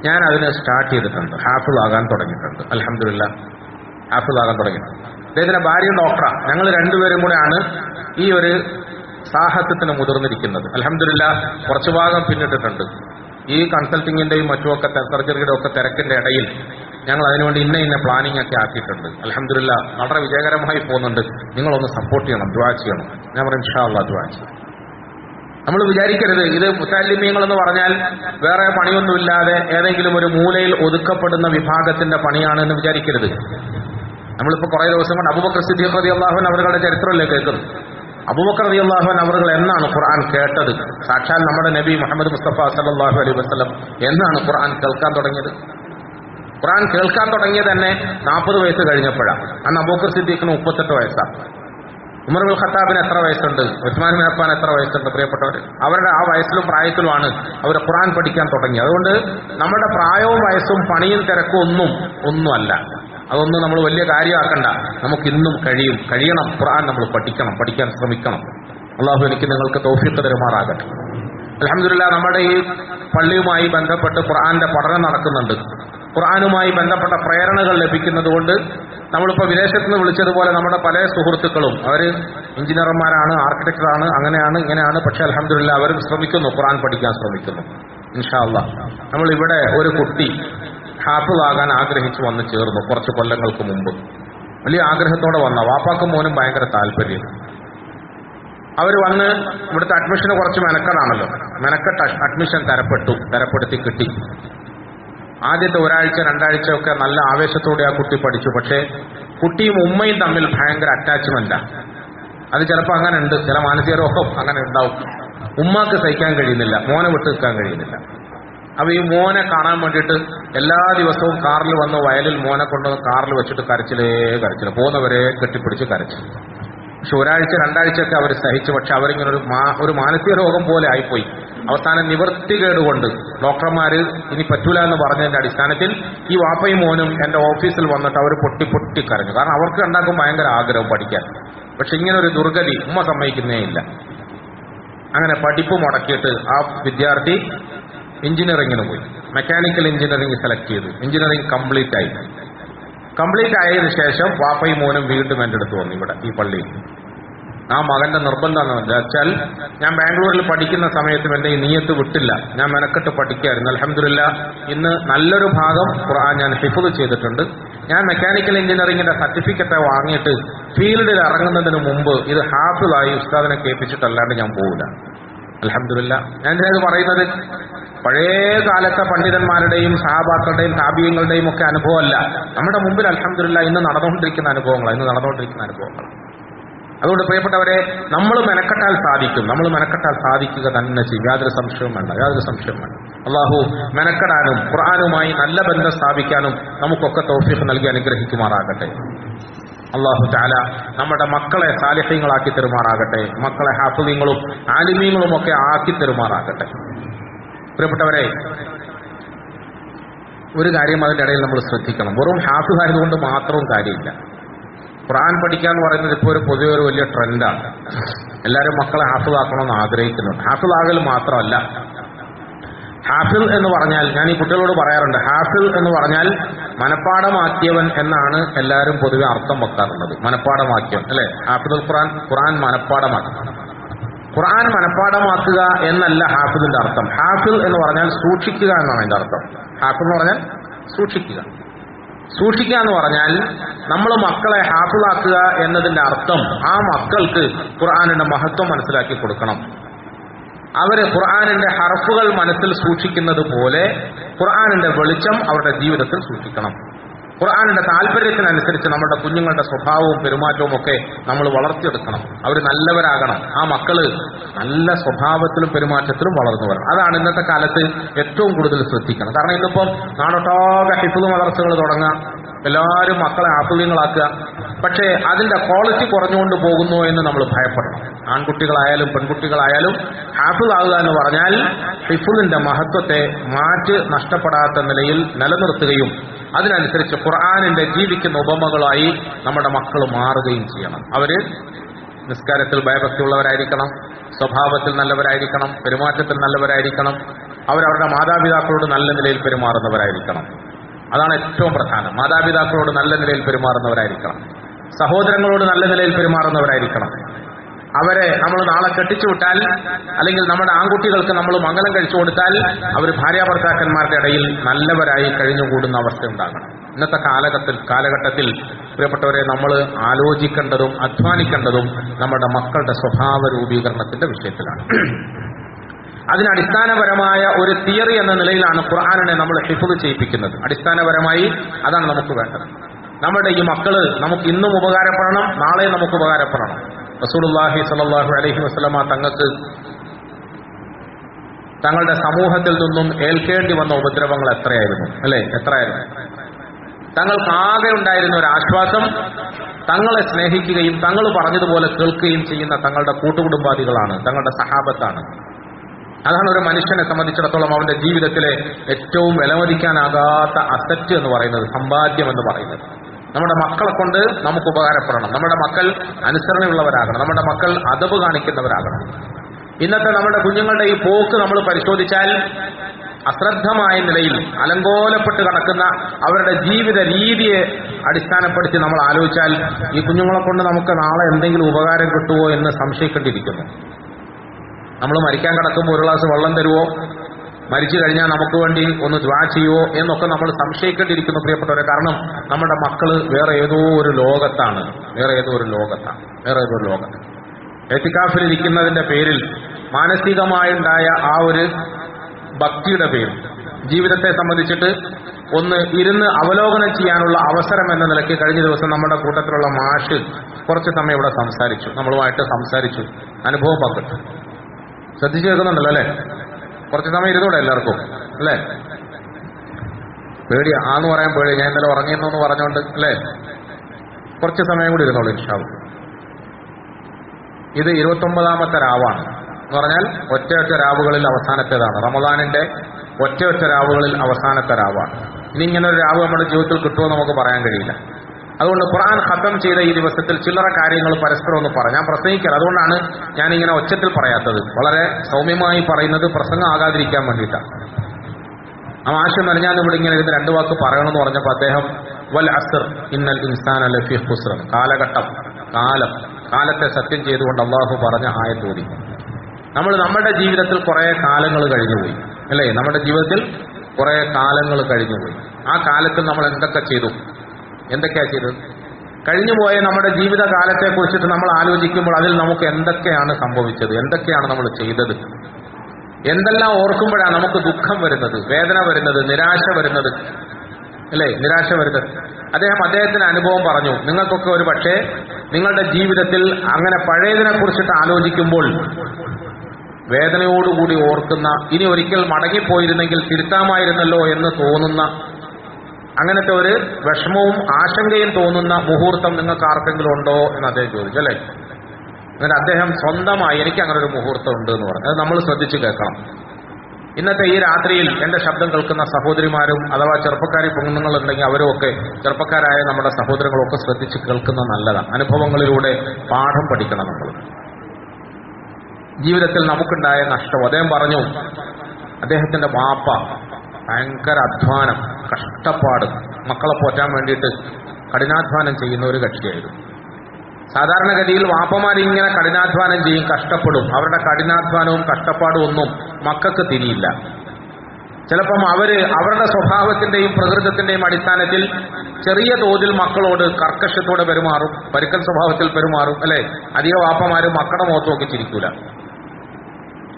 ഞാൻ അതിനെ സ്റ്റാർട്ട് ചെയ്തിട്ടുണ്ട്. ഹാഫിൾ ആകാൻ തുടങ്ങിയിട്ടുണ്ട്. അലഹമില്ല ഹാഫിൾ ആകാൻ തുടങ്ങിയിട്ടുണ്ട്. അദ്ദേഹത്തിന്റെ ഭാര്യ ഡോക്ടറാണ് ഞങ്ങൾ രണ്ടുപേരും കൂടെയാണ് ഈ ഒരു സാഹസത്തിന് മുതിർന്നിരിക്കുന്നത്. അലഹമില്ല കുറച്ചു ഭാഗം പിന്നിട്ടിട്ടുണ്ട്. ഈ കൺസൾട്ടിങ്ങിന്റെയും മറ്റുമൊക്കെ സർജറിയുടെ ഒക്കെ തിരക്കിന്റെ ഇടയിൽ ഞങ്ങൾ അതിനുവേണ്ടി ഇന്ന ഇന്ന പ്ലാനിംഗ് ഒക്കെ ആക്കിയിട്ടുണ്ട്. അലഹമില്ല വളരെ വിജയകരമായി പോകുന്നുണ്ട്. നിങ്ങളൊന്ന് സപ്പോർട്ട് ചെയ്യണം ദ്വാ ചെയ്യണം. ഞാൻ പറയും ഇൻഷാള്ള ദ്വാ ചെയ്യണം. നമ്മൾ വിചാരിക്കരുത് ഇത് മുത്താലിമ്യങ്ങൾ എന്ന് പറഞ്ഞാൽ വേറെ പണിയൊന്നുമില്ലാതെ ഏതെങ്കിലും ഒരു മൂലയിൽ ഒതുക്കപ്പെടുന്ന വിഭാഗത്തിന്റെ പണിയാണ് എന്ന് വിചാരിക്കരുത്. നമ്മളിപ്പോ കുറെ ദിവസം കൊണ്ട് അബുബക്കർ സിദ്ദീഖ് റതി അള്ളാഹുൻ അവരുടെ ചരിത്രമല്ലേ കേൾക്കുന്നു അബൂബക്കർ റതി അള്ളാഹുൻ അവർ എന്നാണ് ഖുർആൻ കേട്ടത്? സാക്ഷാൽ നമ്മുടെ നബി മുഹമ്മദ് മുസ്തഫ സല്ലാഹു അലൈഹി വസ്ലം എന്നാണ് ഖുർആൻ കേൾക്കാൻ തുടങ്ങിയത്? ഖുർആൻ കേൾക്കാൻ തുടങ്ങിയ തന്നെ നാൽപ്പത് വയസ്സ് കഴിഞ്ഞപ്പോഴാണ് അന്ന് അബൂക്കർ സിദ്ദീഖിന് മുപ്പത്തെട്ട് വയസ്സാണ് ഉമർ ഉൽ ഖത്താബിന് എത്ര വയസ്സുണ്ട്? ഉസ്മാൻ അഫ്ഫാൻ എത്ര വയസ്സുണ്ട്? പ്രിയപ്പെട്ടവർ അവരുടെ ആ വയസ്സിലും പ്രായത്തിലുമാണ് അവർ ഖുറാൻ പഠിക്കാൻ തുടങ്ങി അതുകൊണ്ട് നമ്മുടെ പ്രായവും വയസ്സും പണിയും തിരക്കും ഒന്നും ഒന്നുമല്ല. അതൊന്നും നമ്മൾ വലിയ കാര്യമാക്കണ്ട. നമുക്ക് ഇന്നും കഴിയും. കഴിയണം. ഖുറാൻ നമ്മൾ പഠിക്കണം. പഠിക്കാൻ ശ്രമിക്കണം. അള്ളാഹു എനിക്ക് നിങ്ങൾക്ക് തൗഫീഖ് തരുമാറാകട്ടെ. അലഹമില്ല നമ്മുടെ ഈ പള്ളിയുമായി ബന്ധപ്പെട്ട് ഖുർആന്റെ പഠനം നടക്കുന്നുണ്ട്. ഖുർആനുമായി ബന്ധപ്പെട്ട പ്രേരണകൾ ലഭിക്കുന്നത് കൊണ്ട് നമ്മളിപ്പോൾ വിദേശത്ത് നിന്ന് വിളിച്ചതുപോലെ നമ്മുടെ പല സുഹൃത്തുക്കളും അവർ എഞ്ചിനീയർമാരാണ് ആർക്കിടെക്ടറാണ് അങ്ങനെയാണ് ഇങ്ങനെയാണ് പക്ഷെ അലഹമില്ല അവരും ശ്രമിക്കുന്നു ഖുർആൻ പഠിക്കാൻ ശ്രമിക്കുന്നു ഇൻഷാല്ല നമ്മൾ ഇവിടെ ഒരു കുട്ടി ഹാഫിളാകാൻ ആഗ്രഹിച്ചു വന്ന് ചേർന്നു കുറച്ച് കൊല്ലങ്ങൾക്ക് മുമ്പ്. വലിയ ആഗ്രഹത്തോടെ വന്ന വാപ്പാക്കും മോനും ഭയങ്കര താല്പര്യം. അവർ വന്ന് ഇവിടുത്തെ അഡ്മിഷന് കുറച്ച് മെനക്കെടാണല്ലോ. മെനക്കെട്ട് അഡ്മിഷൻ തരപ്പെട്ടു തരപ്പെടുത്തി കിട്ടി. ആദ്യത്തെ ഒരാഴ്ച രണ്ടാഴ്ച ഒക്കെ നല്ല ആവേശത്തോടെ ആ കുട്ടി പഠിച്ചു. പക്ഷേ കുട്ടിയും ഉമ്മയും തമ്മിൽ ഭയങ്കര അറ്റാച്ച്മെന്റാണ് അത് ചിലപ്പോൾ അങ്ങനെ ഉണ്ട് ചില മാനസിക രോഗം അങ്ങനെ ഉണ്ടാവും. ഉമ്മാക്ക് സഹിക്കാൻ കഴിയുന്നില്ല. മോനെ വിട്ട് നിൽക്കാൻ കഴിയുന്നില്ല. അപ്പൊ ഈ മോനെ കാണാൻ വേണ്ടിയിട്ട് എല്ലാ ദിവസവും കാറിൽ വന്ന് വയലിൽ മോനെ കൊണ്ട് കാറിൽ വെച്ചിട്ട് കരച്ചിലേ കരച്ചില്ല പോകുന്നവരെ കെട്ടിപ്പിടിച്ച് കരച്ചിൽ പക്ഷെ ഒരാഴ്ച രണ്ടാഴ്ചയൊക്കെ അവർ സഹിച്ചു. പക്ഷെ അവരിങ്ങനെ ഒരു മാ- ഒരു മാനസിക രോഗം പോലെ ആയിപ്പോയി. അവസാനം നിവൃത്തി കൊണ്ട് ഡോക്ടർമാര് ഇനി പറ്റൂല എന്ന് പറഞ്ഞതിന്റെ അടിസ്ഥാനത്തിൽ ഈ വാപ്പയും മോനും എന്റെ ഓഫീസിൽ വന്നിട്ട് അവർ പൊട്ടി പൊട്ടി കരഞ്ഞു. കാരണം അവർക്ക് ഉണ്ടാക്കും ഭയങ്കര ആഗ്രഹം പഠിക്കാൻ. പക്ഷെ ഇങ്ങനെ ഒരു ദുർഗതി ഉമ്മ സമ്മതിക്കുന്നേ ഇല്ല. അങ്ങനെ പഠിപ്പ് മുടക്കിയിട്ട് ആ വിദ്യാർത്ഥി എഞ്ചിനീയറിംഗിന് പോയി. മെക്കാനിക്കൽ എഞ്ചിനീയറിംഗ് സെലക്ട് ചെയ്തു. എഞ്ചിനീയറിംഗ് കംപ്ലീറ്റ് ആയി കംപ്ലീറ്റ് ആയതിനു ശേഷം വാപ്പയും മോനും വീണ്ടും എന്റെ അടുത്ത് വന്നു ഇവിടെ ഈ പള്ളിയിൽ. ആ മകന്റെ നിർബന്ധം എന്ന് വെച്ചാൽ ഞാൻ ബാംഗ്ലൂരിൽ പഠിക്കുന്ന സമയത്തും എന്റെ ഈ നീയത്ത് വിട്ടില്ല. ഞാൻ മെനക്കെട്ട് പഠിക്കായിരുന്നു. അലഹമില്ല ഇന്ന് നല്ലൊരു ഭാഗം ഖുർആൻ ഞാൻ ഹിഫുദ് ചെയ്തിട്ടുണ്ട്. ഞാൻ മെക്കാനിക്കൽ എഞ്ചിനീയറിംഗിന്റെ സർട്ടിഫിക്കറ്റ് വാങ്ങിയിട്ട് ഫീൽഡിൽ ഇറങ്ങുന്നതിന് മുമ്പ് ഇത് ഹാഫിളായി ഉസ്താദിനെ കേൾപ്പിച്ചിട്ടല്ലാണ്ട് ഞാൻ പോകില്ല അലഹമില്ല ഞാൻ അത് പറയുന്നത് പഴയ കാലത്തെ പണ്ഡിതന്മാരുടെയും സഹാബാക്കളുടെയും താപീയങ്ങളുടെയും ഒക്കെ അനുഭവമല്ല. നമ്മുടെ മുമ്പിൽ അലഹമില്ല ഇന്ന് നടന്നുകൊണ്ടിരിക്കുന്ന അനുഭവങ്ങളാണ് ഇന്ന് നടന്നുകൊണ്ടിരിക്കുന്ന അനുഭവങ്ങൾ അതുകൊണ്ട് പ്രിയപ്പെട്ടവരെ നമ്മൾ മെനക്കെട്ടാൽ സാധിക്കും. നമ്മൾ മെനക്കെട്ടാൽ സാധിക്കുക തന്നെ ചെയ്യും. യാതൊരു സംശയവും വേണ്ട. യാതൊരു സംശയവും വേണ്ട. അള്ളാഹു മെനക്കെടാനും ഖുർആാനുമായി നല്ല ബന്ധം സ്ഥാപിക്കാനും നമുക്കൊക്കെ തൗഫീഖ് നൽകി അനുഗ്രഹിക്കുമാറാകട്ടെ. അള്ളാഹു താല നമ്മുടെ മക്കളെ സാലിഹ്യങ്ങളാക്കി തെരുമാറാകട്ടെ. മക്കളെ ഹാഫിദീങ്ങളും ആലിമീങ്ങളും ഒക്കെ ആക്കി തെരുമാറാകട്ടെ. പ്രിയപ്പെട്ടവരെ ഒരു കാര്യം അതിന്റെ ഇടയിൽ നമ്മൾ ശ്രദ്ധിക്കണം. വെറും ഹാഫിദ് കൊണ്ട് മാത്രവും കാര്യമില്ല. ഖുറാൻ പഠിക്കുക എന്ന് പറയുന്നത് ഇപ്പോൾ ഒരു പൊതുവെ ഒരു വലിയ ട്രെൻഡാണ്. എല്ലാവരും മക്കളെ ഹാഫിളാക്കണമെന്ന് ആഗ്രഹിക്കുന്നുണ്ട്. ഹാഫിളാകൽ മാത്രമല്ല. ഹാഫിൽ എന്ന് പറഞ്ഞാൽ ഞാൻ ഈ കുട്ടികളോട് പറയാറുണ്ട് ഹാഫിൽ എന്ന് പറഞ്ഞാൽ മനപ്പാടമാക്കിയവൻ എന്നാണ് എല്ലാവരും പൊതുവെ അർത്ഥം വെക്കാറുള്ളത്. മനപ്പാടമാക്കിയവൻ അല്ലെ? ഹാഫിദുൽ ഖുറാൻ ഖുറാൻ മനപ്പാടമാക്കി ഖുറാൻ മനപ്പാടമാക്കുക എന്നല്ല ഹാഫിദിന്റെ അർത്ഥം. ഹാഫിൽ എന്ന് പറഞ്ഞാൽ സൂക്ഷിക്കുക എന്നാണ് അതിന്റെ അർത്ഥം. ഹാഫിൽ എന്ന് പറഞ്ഞാൽ സൂക്ഷിക്കുക. സൂക്ഷിക്കുക എന്ന് പറഞ്ഞാൽ നമ്മൾ മക്കളെ ഹാഫിളാക്കുക എന്നതിന്റെ അർത്ഥം ആ മക്കൾക്ക് ഖുർആാനിന്റെ മഹത്വം മനസ്സിലാക്കി കൊടുക്കണം. അവർ ഖുർആാനിന്റെ ഹറഫുകൾ മനസ്സിൽ സൂക്ഷിക്കുന്നത് പോലെ ഖുർആാനിന്റെ വെളിച്ചം അവരുടെ ജീവിതത്തിൽ സൂക്ഷിക്കണം. ഖുർആാനിന്റെ താല്പര്യത്തിനനുസരിച്ച് നമ്മുടെ കുഞ്ഞുങ്ങളുടെ സ്വഭാവവും പെരുമാറ്റവും ഒക്കെ നമ്മൾ വളർത്തിയെടുക്കണം. അവർ നല്ലവരാകണം. ആ മക്കൾ നല്ല സ്വഭാവത്തിലും പെരുമാറ്റത്തിലും വളർന്നു വരണം. അതാണ് ഇന്നത്തെ കാലത്ത് ഏറ്റവും കൂടുതൽ ശ്രദ്ധിക്കണം. കാരണം ഇന്നിപ്പം നാടൊട്ടാകെ ഹിഫുദ് മദർസകൾ തുടങ്ങാം എല്ലാവരും മക്കളെ ആസുഖ്യങ്ങളാക്കുക പക്ഷേ അതിന്റെ ക്വാളിറ്റി കുറഞ്ഞുകൊണ്ട് പോകുന്നു എന്ന് നമ്മൾ ഭയപ്പെടണം. ആൺകുട്ടികളായാലും പെൺകുട്ടികളായാലും ഹാഫിളാകുക എന്ന് പറഞ്ഞാൽ ഹിഫുദിന്റെ മഹത്വത്തെ മാറ്റ് നഷ്ടപ്പെടാത്ത നിലയിൽ നിലനിർത്തുകയും അതിനനുസരിച്ച് ഖുർആാനിന്റെ ജീവിക്കുന്ന ഉപമകളായി നമ്മുടെ മക്കൾ മാറുകയും ചെയ്യണം. അവർ നിസ്കാരത്തിൽ ഭയഭക്തിയുള്ളവരായിരിക്കണം സ്വഭാവത്തിൽ നല്ലവരായിരിക്കണം പെരുമാറ്റത്തിൽ നല്ലവരായിരിക്കണം അവരവരുടെ മാതാപിതാക്കളോട് നല്ല നിലയിൽ പെരുമാറുന്നവരായിരിക്കണം. അതാണ് ഏറ്റവും പ്രധാനം. മാതാപിതാക്കളോട് നല്ല നിലയിൽ പെരുമാറുന്നവരായിരിക്കണം. സഹോദരങ്ങളോട് നല്ല നിലയിൽ പെരുമാറുന്നവരായിരിക്കണം. അവരെ നമ്മൾ നാളെ കെട്ടിച്ചു വിട്ടാൽ അല്ലെങ്കിൽ നമ്മുടെ ആൺകുട്ടികൾക്ക് നമ്മൾ മംഗലം കഴിച്ചു കൊടുത്താൽ അവർ ഭാര്യാഭർത്താക്കന്മാരുടെ ഇടയിൽ നല്ലവരായി കഴിഞ്ഞുകൂടുന്ന അവസ്ഥ ഉണ്ടാകണം. ഇന്നത്തെ കാലഘട്ടത്തിൽ കാലഘട്ടത്തിൽ പ്രിയപ്പെട്ടവരെ നമ്മൾ ആലോചിക്കേണ്ടതും അധ്വാനിക്കേണ്ടതും നമ്മുടെ മക്കളുടെ സ്വഭാവ രൂപീകരണത്തിന്റെ വിഷയത്തിലാണ്. അതിനടിസ്ഥാനപരമായ ഒരു തിയറി എന്ന നിലയിലാണ് ഖുർആാനിനെ നമ്മൾ ഹിഫുദ് ചെയ്യിപ്പിക്കുന്നത്. അടിസ്ഥാനപരമായി അതാണ് നമുക്ക് വേണ്ടത്. നമ്മുടെ ഈ മക്കൾ നമുക്ക് ഇന്നും ഉപകാരപ്പെടണം നാളെ നമുക്ക് ഉപകാരപ്പെടണം. റസൂലുള്ളാഹി സലാഹു അലഹി വസ്ലമ തങ്ങൾക്ക് തങ്ങളുടെ സമൂഹത്തിൽ നിന്നും ഏൽക്കേണ്ടി വന്ന ഉപദ്രവങ്ങൾ എത്രയായിരുന്നു? അല്ലെ? എത്രയായിരുന്നു? തങ്ങൾക്ക് ആകെ ഉണ്ടായിരുന്ന ഒരു ആശ്വാസം തങ്ങളെ സ്നേഹിക്കുകയും തങ്ങൾ പറഞ്ഞതുപോലെ കേൾക്കുകയും ചെയ്യുന്ന തങ്ങളുടെ കൂട്ടുകുടുംബാദികളാണ് തങ്ങളുടെ സഹാബത്താണ്. അതാണ് ഒരു മനുഷ്യനെ സംബന്ധിച്ചിടത്തോളം അവന്റെ ജീവിതത്തിലെ ഏറ്റവും വിലമതിക്കാനാകാത്ത അസറ്റ് എന്ന് പറയുന്നത് സമ്പാദ്യം എന്ന് പറയുന്നത്. നമ്മുടെ മക്കളെ കൊണ്ട് നമുക്ക് ഉപകാരപ്പെടണം. നമ്മുടെ മക്കൾ അനുസരണയുള്ളവരാകണം. നമ്മുടെ മക്കൾ അതവ് കാണിക്കുന്നവരാകണം. ഇന്നത്തെ നമ്മുടെ കുഞ്ഞുങ്ങളുടെ ഈ പോക്ക് നമ്മൾ പരിശോധിച്ചാൽ അശ്രദ്ധമായ നിലയിൽ അലങ്കോലപ്പെട്ട് കടക്കുന്ന അവരുടെ ജീവിത രീതിയെ അടിസ്ഥാനപ്പെടുത്തി നമ്മൾ ആലോചിച്ചാൽ ഈ കുഞ്ഞുങ്ങളെ കൊണ്ട് നമുക്ക് നാളെ എന്തെങ്കിലും ഉപകാരം കിട്ടുമോ എന്ന് സംശയിക്കേണ്ടിയിരിക്കുന്നു. നമ്മൾ മരിക്കാൻ കിടക്കുമ്പോൾ ഒരു ഗ്ലാസ് വെള്ളം തരുമോ മരിച്ചു കഴിഞ്ഞാൽ നമുക്ക് വേണ്ടി ഒന്ന് ദ്വാ ചെയ്യുമോ എന്നൊക്കെ നമ്മൾ സംശയിക്കേണ്ടിയിരിക്കുന്നു പ്രിയപ്പെട്ടവരെ. കാരണം നമ്മുടെ മക്കൾ വേറെ ഏതോ ഒരു ലോകത്താണ്. വേറെ ഏതോ ഒരു ലോകത്താണ്. വേറെ ഏതോ ഒരു ലോകത്ത്. എത്തിക്കാഫിലിരിക്കുന്നതിന്റെ പേരിൽ മാനസികമായുണ്ടായ ആ ഒരു ഭക്തിയുടെ പേരിൽ ജീവിതത്തെ സംബന്ധിച്ചിട്ട് ഒന്ന് ഇരുന്ന് അവലോകനം ചെയ്യാനുള്ള അവസരം എന്ന നിലയ്ക്ക് കഴിഞ്ഞ ദിവസം നമ്മുടെ കൂട്ടത്തിലുള്ള മാഷ് കുറച്ച് സമയം ഇവിടെ സംസാരിച്ചു. നമ്മളുമായിട്ട് സംസാരിച്ചു. അനുഭവം പങ്കിട്ടു. ശ്രദ്ധിച്ചു കേൾക്കുന്നുണ്ടല്ലോ അല്ലേ? കുറച്ച് സമയം ഇരുന്നൂടെ എല്ലാവർക്കും അല്ലേ? പേടി ആന്ന് പറയാൻ പേടി. ഞാൻ ഇന്നലെ ഉറങ്ങിയെന്നു എന്ന് പറഞ്ഞോണ്ട് അല്ലേ? കുറച്ച് സമയം കൂടി ഇരുന്നോളൂ ഇൻഷാവ് ഇത് ഇരുപത്തൊമ്പതാമത്തെ രാവാണ്. എന്ന് പറഞ്ഞാൽ ഒറ്റ ഒറ്റ രാവുകളിൽ അവസാനത്തേതാണ്. റമദാനിന്റെ ഒറ്റ ഒറ്റ രാവുകളിൽ അവസാനത്തെ രാവാണ്. ഇനി ഇങ്ങനെ ഒരു രാവ് നമ്മുടെ ജീവിതത്തിൽ കിട്ടുമോ നമുക്ക് പറയാൻ കഴിയില്ല. അതുകൊണ്ട് ഖുർആൻ ഖത്തം ചെയ്ത ഈ ദിവസത്തിൽ ചില്ലറ കാര്യങ്ങൾ പരസ്പരം ഒന്ന് പറയാം ഞാൻ പ്രസംഗിക്കാറ് അതുകൊണ്ടാണ് ഞാൻ ഇങ്ങനെ ഒച്ചത്തിൽ പറയാത്തത്. വളരെ സൗമ്യമായി പറയുന്നത് പ്രസംഗം ആകാതിരിക്കാൻ വേണ്ടിയിട്ടാണ് ആ ആശയം അറിഞ്ഞാൽ ഇവിടെ ഇങ്ങനെ ഇരുന്ന് രണ്ട് വാക്ക് പറയണമെന്ന് പറഞ്ഞപ്പോൾ അദ്ദേഹം വൽ അസർ ഇന്നൽ ഇൻസാൻ ലഫി ഹുസ്ര കാലഘട്ടം കാലം കാലത്തെ സത്യം ചെയ്തുകൊണ്ട് അള്ളാഹു പറഞ്ഞ ആയത്തോടി നമ്മൾ നമ്മുടെ ജീവിതത്തിൽ കുറേ കാലങ്ങൾ കഴിഞ്ഞുപോയി അല്ലേ? നമ്മുടെ ജീവിതത്തിൽ കുറേ കാലങ്ങൾ കഴിഞ്ഞുപോയി ആ കാലത്തിൽ നമ്മൾ എന്തൊക്കെ ചെയ്തു? എന്തൊക്കെയാ ചെയ്തത്? കഴിഞ്ഞുപോയ നമ്മുടെ ജീവിതകാലത്തെ കുറിച്ചിട്ട് നമ്മൾ ആലോചിക്കുമ്പോൾ അതിൽ നമുക്ക് എന്തൊക്കെയാണ് സംഭവിച്ചത്? എന്തൊക്കെയാണ് നമ്മൾ ചെയ്തത്? എന്തെല്ലാം ഓർക്കുമ്പോഴാണ് നമുക്ക് ദുഃഖം വരുന്നത് വേദന വരുന്നത് നിരാശ വരുന്നത്? അല്ലേ? നിരാശ വരുന്നത്. അദ്ദേഹം അദ്ദേഹത്തിന്റെ അനുഭവം പറഞ്ഞു. നിങ്ങൾക്കൊക്കെ ഒരു പക്ഷേ നിങ്ങളുടെ ജീവിതത്തിൽ അങ്ങനെ പഴയതിനെ കുറിച്ചിട്ട് ആലോചിക്കുമ്പോൾ വേദനയോടുകൂടി ഓർക്കുന്ന ഇനി ഒരിക്കൽ മടങ്ങിപ്പോയിരുന്നെങ്കിൽ തിരുത്താമായിരുന്നല്ലോ എന്ന് തോന്നുന്ന അങ്ങനത്തെ ഒരു വിഷമവും ആശങ്കയും തോന്നുന്ന മുഹൂർത്തം നിങ്ങൾക്ക് ആർക്കെങ്കിലും ഉണ്ടോ എന്ന് അദ്ദേഹം ചോദിച്ചു അല്ലേ? എന്നിട്ട് അദ്ദേഹം സ്വന്തമായി എനിക്ക് അങ്ങനെ ഒരു മുഹൂർത്തം ഉണ്ട് എന്ന് പറഞ്ഞു. അത് നമ്മൾ ശ്രദ്ധിച്ചു കേൾക്കണം. ഇന്നത്തെ ഈ രാത്രിയിൽ എന്റെ ശബ്ദം കേൾക്കുന്ന സഹോദരിമാരും അഥവാ ചെറുപ്പക്കാരി പെണ്ണുങ്ങളുണ്ടെങ്കിൽ അവരും ഒക്കെ ചെറുപ്പക്കാരായ നമ്മുടെ സഹോദരങ്ങളൊക്കെ ശ്രദ്ധിച്ച് കേൾക്കുന്ന നല്ലതാണ്. അനുഭവങ്ങളിലൂടെ പാഠം പഠിക്കണം നമ്മൾ. ജീവിതത്തിൽ നമുക്കുണ്ടായ നഷ്ടം അദ്ദേഹം പറഞ്ഞു. അദ്ദേഹത്തിന്റെ മാപ്പ ഭയങ്കര അധ്വാനം. കഷ്ടപ്പാട് മക്കളെ പോറ്റാൻ വേണ്ടിയിട്ട് കഠിനാധ്വാനം ചെയ്യുന്ന ഒരു കക്ഷിയായിരുന്നു. സാധാരണഗതിയിൽ വാപ്പമാരിങ്ങനെ കഠിനാധ്വാനം ചെയ്യും കഷ്ടപ്പെടും. അവരുടെ കഠിനാധ്വാനവും കഷ്ടപ്പാടും ഒന്നും മക്കൾക്ക് തിരിയില്ല. ചിലപ്പം അവർ അവരുടെ സ്വഭാവത്തിന്റെയും പ്രകൃതത്തിന്റെയും അടിസ്ഥാനത്തിൽ ചെറിയ തോതിൽ മക്കളോട് കർക്കശത്തോടെ പെരുമാറും പരുക്കൻ സ്വഭാവത്തിൽ പെരുമാറും അല്ലെ? അധിക വാപ്പമാരും മക്കളുടെ മുഖത്ത് ചിരിക്കൂല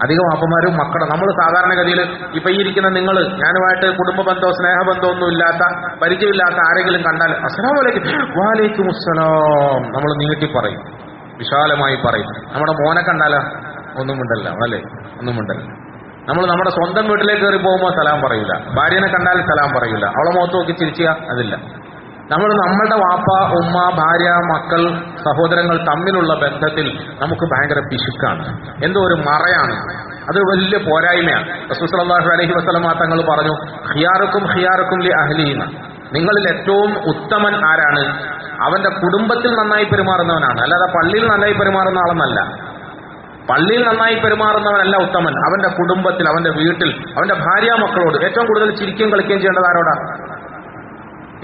അധികം അപ്പന്മാരും മക്കളും. നമ്മൾ സാധാരണഗതിയിൽ ഇപ്പൊ ഈ ഇരിക്കുന്ന നിങ്ങൾ ഞാനുമായിട്ട് കുടുംബ ബന്ധമോ സ്നേഹബന്ധമോ ഒന്നും ഇല്ലാത്ത പരിചയമില്ലാത്ത ആരെങ്കിലും കണ്ടാൽ അസ്സലാം വലൈക്കും അസ്സലാം. നമ്മൾ നീട്ടി പറയും. വിശാലമായി പറയും. നമ്മുടെ മോനെ കണ്ടാലോ ഒന്നും ഉണ്ടല്ല അല്ലേ? ഒന്നും ഉണ്ടല്ല. നമ്മൾ നമ്മുടെ സ്വന്തം വീട്ടിലേക്ക് കയറി പോകുമ്പോൾ സലാം പറയില്ല ഭാര്യനെ കണ്ടാൽ സലാം പറയില്ല അവളെ മുഖത്ത് നോക്കി ചിരിക്കുക അതില്ല. നമ്മൾ നമ്മളുടെ വാപ്പ ഉമ്മ ഭാര്യ മക്കൾ സഹോദരങ്ങൾ തമ്മിലുള്ള ബന്ധത്തിൽ നമുക്ക് ഭയങ്കര പിശുക്കാണ്. എന്തോ ഒരു മറയാണ്. അത് വലിയ പോരായ്മയാണ്. റസൂസലാഹു അലഹി വസ്ലമാ തങ്ങൾ പറഞ്ഞു ഹിയാറുക്കും ഹിയാറുക്കും ലി അഹ്ലീന. നിങ്ങളിൽ ഏറ്റവും ഉത്തമൻ ആരാണ്? അവന്റെ കുടുംബത്തിൽ നന്നായി പെരുമാറുന്നവനാണ്. അല്ലാതെ പള്ളിയിൽ നന്നായി പെരുമാറുന്ന ആളെന്നല്ല. പള്ളിയിൽ നന്നായി പെരുമാറുന്നവനല്ല ഉത്തമൻ. അവന്റെ കുടുംബത്തിൽ അവന്റെ വീട്ടിൽ അവന്റെ ഭാര്യ മക്കളോട് ഏറ്റവും കൂടുതൽ ചിരിക്കുകയും കളിക്കുകയും ചെയ്യേണ്ടത് ആരോടാ?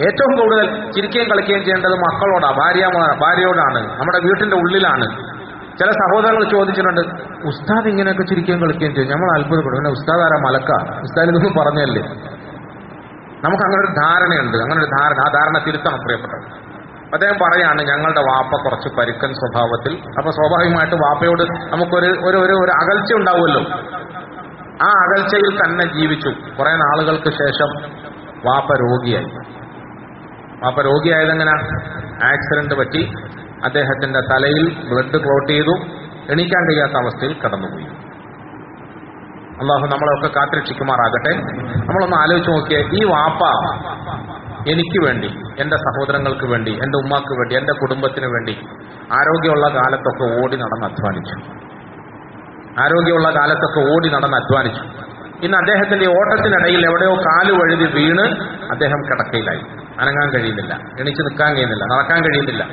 ഏറ്റവും കൂടുതൽ ചിരിക്കുകയും കളിക്കുകയും ചെയ്യേണ്ടത് മക്കളോടാണ് ഭാര്യ ഭാര്യയോടാണ് നമ്മുടെ വീട്ടിന്റെ ഉള്ളിലാണ്. ചില സഹോദരങ്ങൾ ചോദിച്ചിട്ടുണ്ട് ഉസ്താദ് ഇങ്ങനെയൊക്കെ ചിരിക്കുകയും കളിക്കുകയും ചെയ്യും. നമ്മൾ അത്ഭുതപ്പെടും. പിന്നെ ഉസ്താദ് ആരാ? മലക്ക. ഉസ്താദ് ഇതൊന്നും പറഞ്ഞല്ലേ? നമുക്ക് അങ്ങനെ ഒരു ധാരണയുണ്ട്. അങ്ങനെ ഒരു ധാരണ ആ ധാരണ തിരുത്തണം പ്രിയപ്പെട്ടത് അദ്ദേഹം പറയാണ് ഞങ്ങളുടെ വാപ്പ കുറച്ച് പരുക്കൻ സ്വഭാവത്തിൽ. അപ്പൊ സ്വാഭാവികമായിട്ട് വാപ്പയോട് നമുക്കൊരു ഒരു ഒരു ഒരു അകൽച്ച ഉണ്ടാവുമല്ലോ. ആ അകൽച്ചയിൽ തന്നെ ജീവിച്ചു. കുറെ നാളുകൾക്ക് ശേഷം വാപ്പ രോഗിയായി. വാപ്പ രോഗിയായതെങ്ങനെ? ആക്സിഡന്റ് പറ്റി. അദ്ദേഹത്തിന്റെ തലയിൽ ബ്ലഡ് ക്ലോട്ട് ചെയ്തു. എണീക്കാൻ കഴിയാത്ത അവസ്ഥയിൽ കടന്നുപോയി. അള്ളാഹു നമ്മളെയൊക്കെ കാത്തിരക്ഷിക്കുമാറാകട്ടെ. നമ്മളൊന്ന് ആലോചിച്ച് നോക്കിയേ ഈ വാപ്പ എനിക്ക് വേണ്ടി എന്റെ സഹോദരങ്ങൾക്ക് വേണ്ടി എന്റെ ഉമ്മാക്ക് വേണ്ടി എന്റെ കുടുംബത്തിന് വേണ്ടി ആരോഗ്യമുള്ള കാലത്തൊക്കെ ഓടി നടന്ന് അധ്വാനിച്ചു. ആരോഗ്യമുള്ള കാലത്തൊക്കെ ഓടി നടന്ന് അധ്വാനിച്ചു. ഇന്ന് അദ്ദേഹത്തിന്റെ ഓട്ടത്തിനിടയിൽ എവിടെയോ കാൽ വഴുതി വീണ് അദ്ദേഹം കിടക്കയിലായി. അനങ്ങാൻ കഴിയുന്നില്ല. എണീച്ച് നിൽക്കാൻ കഴിയുന്നില്ല. നടക്കാൻ കഴിയുന്നില്ല.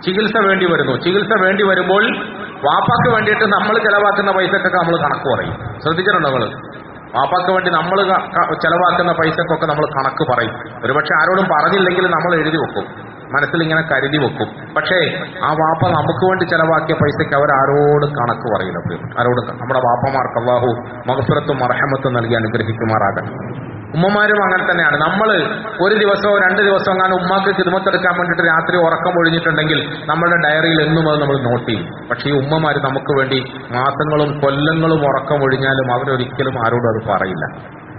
ചികിത്സ വേണ്ടി വരുന്നു. ചികിത്സ വേണ്ടി വരുമ്പോൾ വാപ്പാക്ക് വേണ്ടിയിട്ട് നമ്മൾ ചെലവാക്കുന്ന പൈസക്കൊക്കെ നമ്മൾ കണക്ക് പറയും. ശ്രദ്ധിച്ചിട്ടുണ്ടോ നമ്മൾ വാപ്പാക്ക് വേണ്ടി നമ്മൾ ചെലവാക്കുന്ന പൈസക്കൊക്കെ നമ്മൾ കണക്ക് പറയും. ഒരുപക്ഷെ ആരോടും പറഞ്ഞില്ലെങ്കിൽ നമ്മൾ എഴുതി വെക്കും. മനസ്സിൽ ഇങ്ങനെ കരുതി വെക്കും. പക്ഷേ ആ വാപ്പ നമുക്ക് വേണ്ടി ചെലവാക്കിയ പൈസയ്ക്ക് അവർ ആരോട് കണക്ക് പറയുന്നത് ആരോട് നമ്മുടെ വാപ്പമാർക്ക് അള്ളാഹു മകസുരത്വം അർഹമത്വം നൽകി അനുഗ്രഹിക്കുമാറാകട്ടെ. ഉമ്മമാരും അങ്ങനെ തന്നെയാണ്. നമ്മൾ ഒരു ദിവസമോ രണ്ട് ദിവസമോ അങ്ങനെ ഉമ്മാക്ക് കിതുമത്തെടുക്കാൻ വേണ്ടിയിട്ട് രാത്രി ഉറക്കം ഒഴിഞ്ഞിട്ടുണ്ടെങ്കിൽ നമ്മളുടെ ഡയറിയിൽ എന്നും അത് നമ്മൾ നോട്ട് ചെയ്യും. പക്ഷേ ഈ ഉമ്മമാർ നമുക്ക് വേണ്ടി മാസങ്ങളും കൊല്ലങ്ങളും ഉറക്കം ഒഴിഞ്ഞാലും അവരൊരിക്കലും ആരോടും അത് പറയില്ല.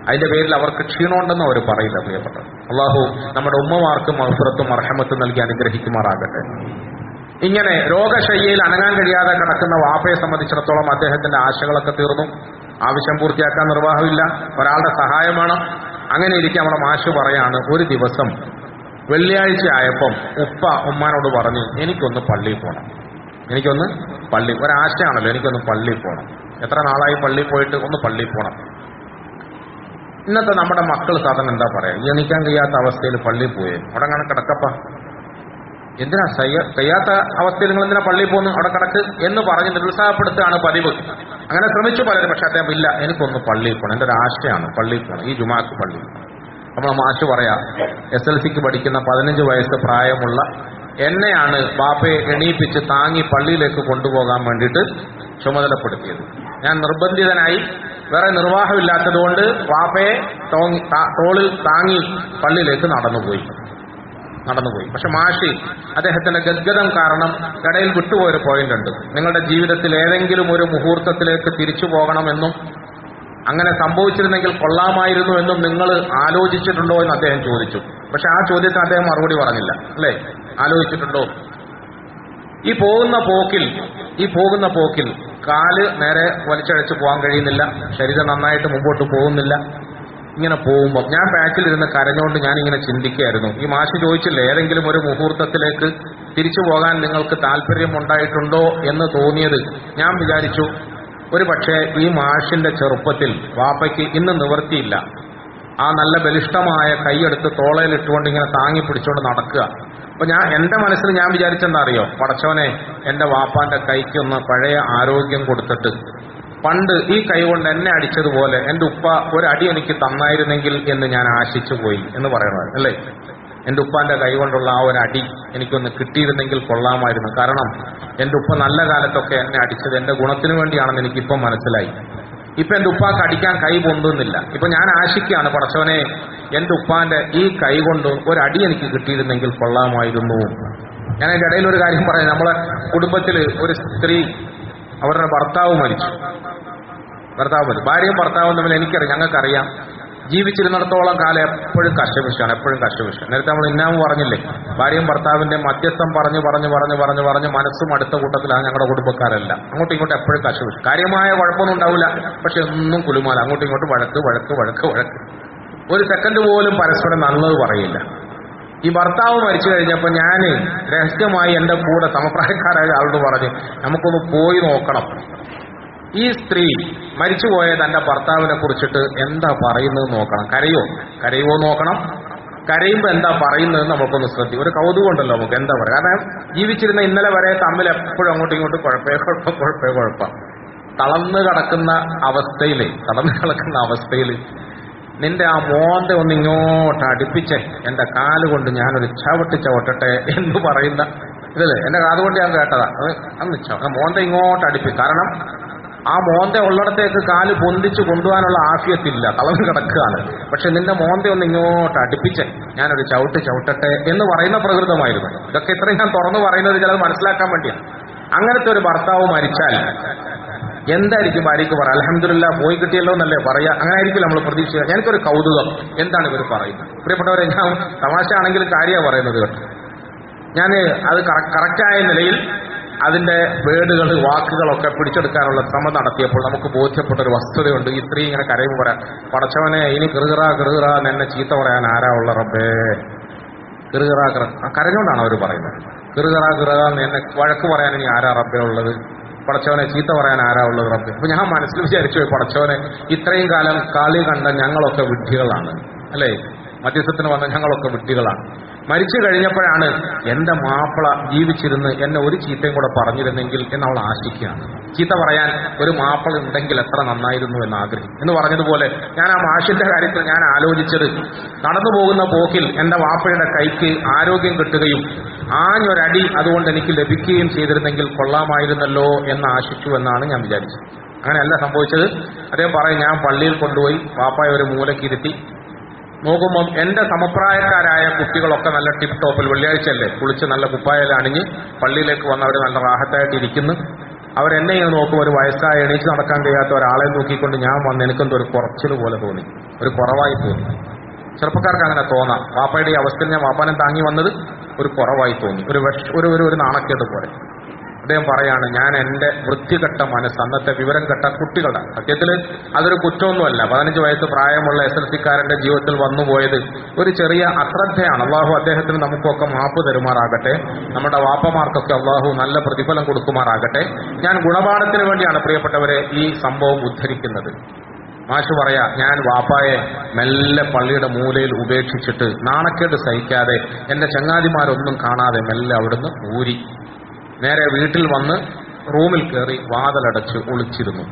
അതിന്റെ പേരിൽ അവർക്ക് ക്ഷീണമുണ്ടെന്ന് അവർ പറയില്ല പ്രിയപ്പെട്ടത് അള്ളാഹു നമ്മുടെ ഉമ്മമാർക്കും മഹസുറത്തും അർഹമത്തും നൽകി അനുഗ്രഹിക്കുമാറാകട്ടെ. ഇങ്ങനെ രോഗശയ്യയിൽ അനങ്ങാൻ കഴിയാതെ കിടക്കുന്ന വാപ്പയെ സംബന്ധിച്ചിടത്തോളം അദ്ദേഹത്തിന്റെ ആശകളൊക്കെ തീർന്നു. ആവശ്യം പൂർത്തിയാക്കാൻ നിർവാഹമില്ല. ഒരാളുടെ സഹായമാണ് അങ്ങനെ ഇരിക്കെ നമ്മുടെ മാഷു പറയാണ് ഒരു ദിവസം വെള്ളിയാഴ്ച ആയപ്പം ഉപ്പ ഉമ്മാനോട് പറഞ്ഞു എനിക്കൊന്ന് പള്ളിയിൽ പോകണം എനിക്കൊന്ന് പള്ളി ഒരാശയാണല്ലോ എനിക്കൊന്ന് പള്ളിയിൽ പോകണം എത്ര നാളായി പള്ളിയിൽ പോയിട്ട് ഒന്ന് പള്ളിയിൽ പോകണം ഇന്നത്തെ നമ്മുടെ മക്കൾ സാധനം എന്താ പറയാ? എണീക്കാൻ കഴിയാത്ത അവസ്ഥയിൽ പള്ളിയിൽ പോയേ. അവിടെ അങ്ങനെ കിടക്കപ്പ. എന്തിനാ കഴിയാത്ത അവസ്ഥയിൽ നിങ്ങൾ എന്തിനാ പള്ളിയിൽ പോകുന്നു? അവിടെ കിടക്ക് എന്ന് പറഞ്ഞ് നിരുത്സാഹപ്പെടുത്തുകയാണ് പതിവ്. അങ്ങനെ ശ്രമിച്ചു പലരും പക്ഷെ അദ്ദേഹം ഇല്ല. എനിക്കൊന്ന് പള്ളിയിൽ പോകണം എന്റെ ഒരു ആശയാണ് പള്ളിയിൽ പോകണം ഈ ജുമാക്ക് പള്ളി. നമ്മൾ മാഷ് പറയാ എസ് എൽ സിക്ക് പഠിക്കുന്ന പതിനഞ്ച് വയസ്സ് പ്രായമുള്ള എന്നെയാണ് ബാപ്പയെ എണീപ്പിച്ച് താങ്ങി പള്ളിയിലേക്ക് കൊണ്ടുപോകാൻ വേണ്ടിയിട്ട് ചുമതലപ്പെടുത്തിയത്. ഞാൻ നിർബന്ധിതനായി വേറെ നിർവാഹമില്ലാത്തതുകൊണ്ട് വാപ്പയെ തോങ്ങി തോളിൽ താങ്ങി പള്ളിയിലേക്ക് നടന്നുപോയി. നടന്നുപോയി. പക്ഷെ മാഷി അദ്ദേഹത്തിന്റെ ഗദ്ഗതം കാരണം ഇടയിൽ വിട്ടുപോയൊരു പോയിന്റ് ഉണ്ട്. നിങ്ങളുടെ ജീവിതത്തിൽ ഏതെങ്കിലും ഒരു മുഹൂർത്തത്തിലേക്ക് തിരിച്ചു പോകണമെന്നും അങ്ങനെ സംഭവിച്ചിരുന്നെങ്കിൽ കൊള്ളാമായിരുന്നു എന്നും നിങ്ങൾ ആലോചിച്ചിട്ടുണ്ടോ എന്ന് അദ്ദേഹം ചോദിച്ചു. പക്ഷെ ആ ചോദ്യത്തിന് അദ്ദേഹം മറുപടി പറഞ്ഞില്ല. അല്ലേ? ആലോചിച്ചിട്ടുണ്ടോ? ഈ പോകുന്ന പോക്കിൽ ഈ പോകുന്ന പോക്കിൽ കാൽ നേരെ വലിച്ചഴച്ച് പോകാൻ കഴിയുന്നില്ല. ശരീരം നന്നായിട്ട് മുമ്പോട്ട് പോകുന്നില്ല. ഇങ്ങനെ പോകുമ്പോൾ ഞാൻ ബാക്കിലിരുന്ന് കരഞ്ഞുകൊണ്ട് ഞാൻ ഇങ്ങനെ ചിന്തിക്കുകയായിരുന്നു. ഈ മാഷ് ചോദിച്ചില്ലേ ഏതെങ്കിലും ഒരു മുഹൂർത്തത്തിലേക്ക് തിരിച്ചു പോകാൻ നിങ്ങൾക്ക് താല്പര്യമുണ്ടായിട്ടുണ്ടോ എന്ന് തോന്നിയത് ഞാൻ വിചാരിച്ചു. ഒരു പക്ഷേ ഈ മാഷിന്റെ ചെറുപ്പത്തിൽ വാപ്പയ്ക്ക് ഇന്ന് നിവർത്തിയില്ല ആ നല്ല ബലിഷ്ഠമായ കൈയെടുത്ത് തോളയിലിട്ടുകൊണ്ട് ഇങ്ങനെ താങ്ങി പിടിച്ചുകൊണ്ട് നടക്കുക. അപ്പൊ ഞാൻ എന്റെ മനസ്സിൽ ഞാൻ വിചാരിച്ചെന്താ അറിയോ പടച്ചവനെ എന്റെ വാപ്പാന്റെ കൈക്കൊന്ന് പഴയ ആരോഗ്യം കൊടുത്തിട്ട്. പണ്ട് ഈ കൈ കൊണ്ട് എന്നെ അടിച്ചതുപോലെ എന്റെ ഉപ്പ ഒരടി എനിക്ക് തന്നായിരുന്നെങ്കിൽ എന്ന് ഞാൻ ആശിച്ചു പോയി എന്ന് പറയണത് അല്ലേ? എന്റെ ഉപ്പാന്റെ കൈ കൊണ്ടുള്ള ആ ഒരു അടി എനിക്കൊന്ന് കിട്ടിയിരുന്നെങ്കിൽ കൊള്ളാമായിരുന്നു. കാരണം എന്റെ ഉപ്പ നല്ല കാലത്തൊക്കെ എന്നെ അടിച്ചത് എന്റെ ഗുണത്തിന് വേണ്ടിയാണെന്ന് എനിക്കിപ്പം മനസ്സിലായി. ഇപ്പൊ എന്റെ ഉപ്പാക്ക് അടിക്കാൻ കൈ പൊന്തുന്നില്ല. ഇപ്പൊ ഞാൻ ആശിക്കാണ് പടച്ചവനെ എന്റെ ഉപ്പാന്റെ ഈ കൈ കൊണ്ട് ഒരടി എനിക്ക് കിട്ടിയിരുന്നെങ്കിൽ കൊള്ളാമായിരുന്നു. ഞാൻ അതിന്റെ ഇടയിൽ ഒരു കാര്യം പറയാം. നമ്മളെ കുടുംബത്തിൽ ഒരു സ്ത്രീ അവരുടെ ഭർത്താവ് മരിച്ചു. ഭർത്താവ് മരിച്ചു. ഭാര്യയും ഭർത്താവും തമ്മിൽ എനിക്കറിയാം ഞങ്ങൾക്കറിയാം. ജീവിച്ചിരുന്നിടത്തോളം കാലം എപ്പോഴും കഷ്ടവിഷമാണ് എപ്പോഴും കഷ്ടവിഷം നേരത്തെ നമ്മൾ ഇന്നാമ് പറഞ്ഞില്ലേ ഭാര്യയും ഭർത്താവിന്റെ മധ്യസ്ഥം പറഞ്ഞു പറഞ്ഞു പറഞ്ഞു പറഞ്ഞു പറഞ്ഞു മനസ്സും അടുത്ത കൂട്ടത്തിലാണ് ഞങ്ങളുടെ കുടുംബക്കാരല്ല. അങ്ങോട്ടും ഇങ്ങോട്ടും എപ്പോഴും കഷ്ടവിഷം കാര്യമായ കുഴപ്പമൊന്നും ഉണ്ടാവില്ല പക്ഷെ ഒന്നും കുലുമാല. അങ്ങോട്ടും ഇങ്ങോട്ടും വഴക്ക് വഴക്ക് വഴക്ക് വഴക്ക്. ഒരു സെക്കൻഡ് പോലും പരസ്പരം നല്ലത് പറയില്ല. ഈ ഭർത്താവ് മരിച്ചു കഴിഞ്ഞപ്പോൾ ഞാൻ രഹസ്യമായി എന്റെ കൂടെ സമപ്രായക്കാരായ ആളോട് പറഞ്ഞ് നമുക്കൊന്ന് പോയി നോക്കണം. ഈ സ്ത്രീ മരിച്ചുപോയ തന്റെ ഭർത്താവിനെ കുറിച്ചിട്ട് എന്താ പറയുന്നത് നോക്കണം. കരയോ? കരയോ നോക്കണം. കരയുമ്പോൾ എന്താ പറയുന്നത് നമുക്കൊന്ന് ശ്രദ്ധിക്കും ഒരു കൗതുകം ഉണ്ടല്ലോ നമുക്ക് എന്താ പറയുക കാരണം ജീവിച്ചിരുന്ന ഇന്നലെ വരെ തമ്മിൽ എപ്പോഴും അങ്ങോട്ടും ഇങ്ങോട്ടും കുഴപ്പേ കുഴപ്പം കുഴപ്പേ കുഴപ്പം. തളർന്നു കിടക്കുന്ന അവസ്ഥയിൽ തളർന്നു കിടക്കുന്ന അവസ്ഥയിൽ നിന്റെ ആ മോന്ത ഒന്ന് ഇങ്ങോട്ട് അടുപ്പിച്ചേ. എന്റെ കാലുകൊണ്ട് ഞാനൊരു ചവിട്ട് ചവിട്ടട്ടെ എന്ന് പറയുന്ന ഇതല്ലേ? എന്റെ കാതുകൊണ്ട് ഞാൻ കേട്ടതാ. അത് അന്ന് മോന്ത ഇങ്ങോട്ട് അടുപ്പി. കാരണം ആ മോന്ത ഉള്ളിടത്തേക്ക് കാൽ പൊന്തിച്ച് കൊണ്ടുപോകാനുള്ള ആശയത്തില്ല തളവ് കിടക്കുകയാണ്. പക്ഷെ നിന്റെ മോന്ത ഒന്ന് ഇങ്ങോട്ട് അടുപ്പിച്ച്. ഞാനൊരു ചവിട്ട് ചവിട്ടട്ടെ എന്ന് പറയുന്ന പ്രകൃതമായിരുന്നു. ഇതൊക്കെ ഇത്രയും ഞാൻ തുറന്നു പറയുന്നത് ചിലത് മനസ്സിലാക്കാൻ വേണ്ടിയാണ് അങ്ങനത്തെ ഒരു ഭർത്താവ് മരിച്ചാൽ എന്തായിരിക്കും ആയിരിക്കും പറയാം? അലഹമില്ല പോയി കിട്ടിയല്ലോ എന്നല്ലേ പറയാ? അങ്ങനെ ആയിരിക്കും നമ്മൾ പ്രതീക്ഷിക്കുക? എനിക്കൊരു കൗതുകം. എന്താണ് ഇവർ പറയുന്നത്? പ്രിയപ്പെട്ടവരെ ഞാൻ തമാശ ആണെങ്കിലും കാര്യമാണ് പറയുന്നത് കേട്ടോ. ഞാൻ അത് കറക്റ്റായ നിലയിൽ അതിന്റെ വേടുകൾ വാക്കുകളൊക്കെ പിടിച്ചെടുക്കാനുള്ള ശ്രമം നടത്തിയപ്പോൾ നമുക്ക് ബോധ്യപ്പെട്ട ഒരു വസ്തുതയുണ്ട് ഇത്രയും ഇങ്ങനെ കരയുമ്പോൾ പറയാം പടച്ചവനെ ഇനി കിറുകിറ കിറുകിറ എന്ന് ചീത്ത പറയാൻ ആരാ ഉള്ള റബ്ബേ? കിറുകിറ കറ കരഞ്ഞുകൊണ്ടാണ് അവർ പറയുന്നത്. കിറുകിറ കിറുക എന്നെ വഴക്ക് പറയാൻ ഇനി ആരാ റബ്ബേ ഉള്ളത്? പടച്ചവനെ ചീത്ത പറയാൻ ആരാ ഉള്ളത് റബ്ബ്? അപ്പൊ ഞാൻ മനസ്സിൽ വിചാരിച്ചു പടച്ചവനെ ഇത്രയും കാലം കളി കണ്ട ഞങ്ങളൊക്കെ വിഡ്ഢികളാണ്. അല്ലേ? മധ്യസ്ഥത്തിന് വന്ന ഞങ്ങളൊക്കെ വിഡ്ഢികളാണ്. മരിച്ചു കഴിഞ്ഞപ്പോഴാണ് എന്റെ മാപ്പിള ജീവിച്ചിരുന്ന് എന്നെ ഒരു ചീത്തയും കൂടെ പറഞ്ഞിരുന്നെങ്കിൽ എന്ന് അവൾ ആശിക്കുകയാണ്. ചീത്ത പറയാൻ ഒരു മാപ്പിള ഉണ്ടെങ്കിൽ എത്ര നന്നായിരുന്നു എന്ന് ആഗ്രഹിക്കും എന്ന് പറഞ്ഞതുപോലെ ഞാൻ ആ മാഷിന്റെ കാര്യത്തിൽ ഞാൻ ആലോചിച്ചത് നടന്നു പോകുന്ന പോക്കിൽ എന്റെ വാപ്പയുടെ കൈക്ക് ആരോഗ്യം കിട്ടുകയും ആഞ്ഞൊരടി അതുകൊണ്ട് എനിക്ക് ലഭിക്കുകയും ചെയ്തിരുന്നെങ്കിൽ കൊള്ളാമായിരുന്നല്ലോ എന്ന് ആശിച്ചു എന്നാണ് ഞാൻ വിചാരിച്ചത്. അങ്ങനെയല്ല സംഭവിച്ചത്. അദ്ദേഹം പറയും ഞാൻ പള്ളിയിൽ കൊണ്ടുപോയി വാപ്പായ ഒരു മൂലക്കിരുത്തി നോക്കുമ്പം എന്റെ സമപ്രായക്കാരായ കുട്ടികളൊക്കെ നല്ല ടിപ്പ് ടോപ്പിൽ വെള്ളിയാഴ്ചയല്ലേ? കുളിച്ച് നല്ല കുപ്പായെല്ലാം അണിഞ്ഞ് പള്ളിയിലേക്ക് വന്നവർ നല്ല റാഹത്തായിട്ട് ഇരിക്കുന്നു. അവരെന്നെ ഇങ്ങനെ നോക്കും ഒരു വയസ്സായ എണീച്ച് നടക്കാൻ കഴിയാത്ത ഒരാളെ നോക്കിക്കൊണ്ട് ഞാൻ വന്ന് എനിക്കെന്തോ ഒരു കുറച്ചിൽ പോലെ തോന്നി. ഒരു കുറവായി തോന്നി. ചെറുപ്പക്കാർക്ക് അങ്ങനെ തോന്നാം. വാപ്പയുടെ ഈ അവസ്ഥയിൽ ഞാൻ വാപ്പാനെ താങ്ങി വന്നത് ഒരു കുറവായി തോന്നി. ഒരു ഒരു ഒരു നാണക്കേട് പോലെ. അദ്ദേഹം പറയാണ് ഞാൻ എന്റെ വൃത്തികെട്ട മനസ്സ് അന്നത്തെ വിവരം കെട്ട കുട്ടികളുടെ സത്യത്തിൽ അതൊരു കുറ്റമൊന്നുമല്ല. പതിനഞ്ച് വയസ്സ് പ്രായമുള്ള എസ് എൽ സിക്കാരന്റെ ജീവിതത്തിൽ വന്നുപോയത് ഒരു ചെറിയ അശ്രദ്ധയാണ്. അള്ളാഹു അദ്ദേഹത്തിന് നമുക്കൊക്കെ മാപ്പ് തരുമാറാകട്ടെ. നമ്മുടെ വാപ്പമാർക്കൊക്കെ അള്ളാഹു നല്ല പ്രതിഫലം കൊടുക്കുമാറാകട്ടെ. ഞാൻ ഗുണപാഠത്തിന് വേണ്ടിയാണ് പ്രിയപ്പെട്ടവരെ ഈ സംഭവം ഉദ്ധരിക്കുന്നത്. മാഷ് പറയാ ഞാൻ വാപ്പായെ മെല്ലെ പള്ളിയുടെ മൂലയിൽ ഉപേക്ഷിച്ചിട്ട് നാണക്കേട് സഹിക്കാതെ എന്റെ ചങ്ങാതിമാരൊന്നും കാണാതെ മെല്ലെ അവിടുന്ന് ഊരി. നേരെ വീട്ടിൽ വന്ന് റൂമിൽ കയറി വാതലടച്ച് ഒളിച്ചിരുന്നു.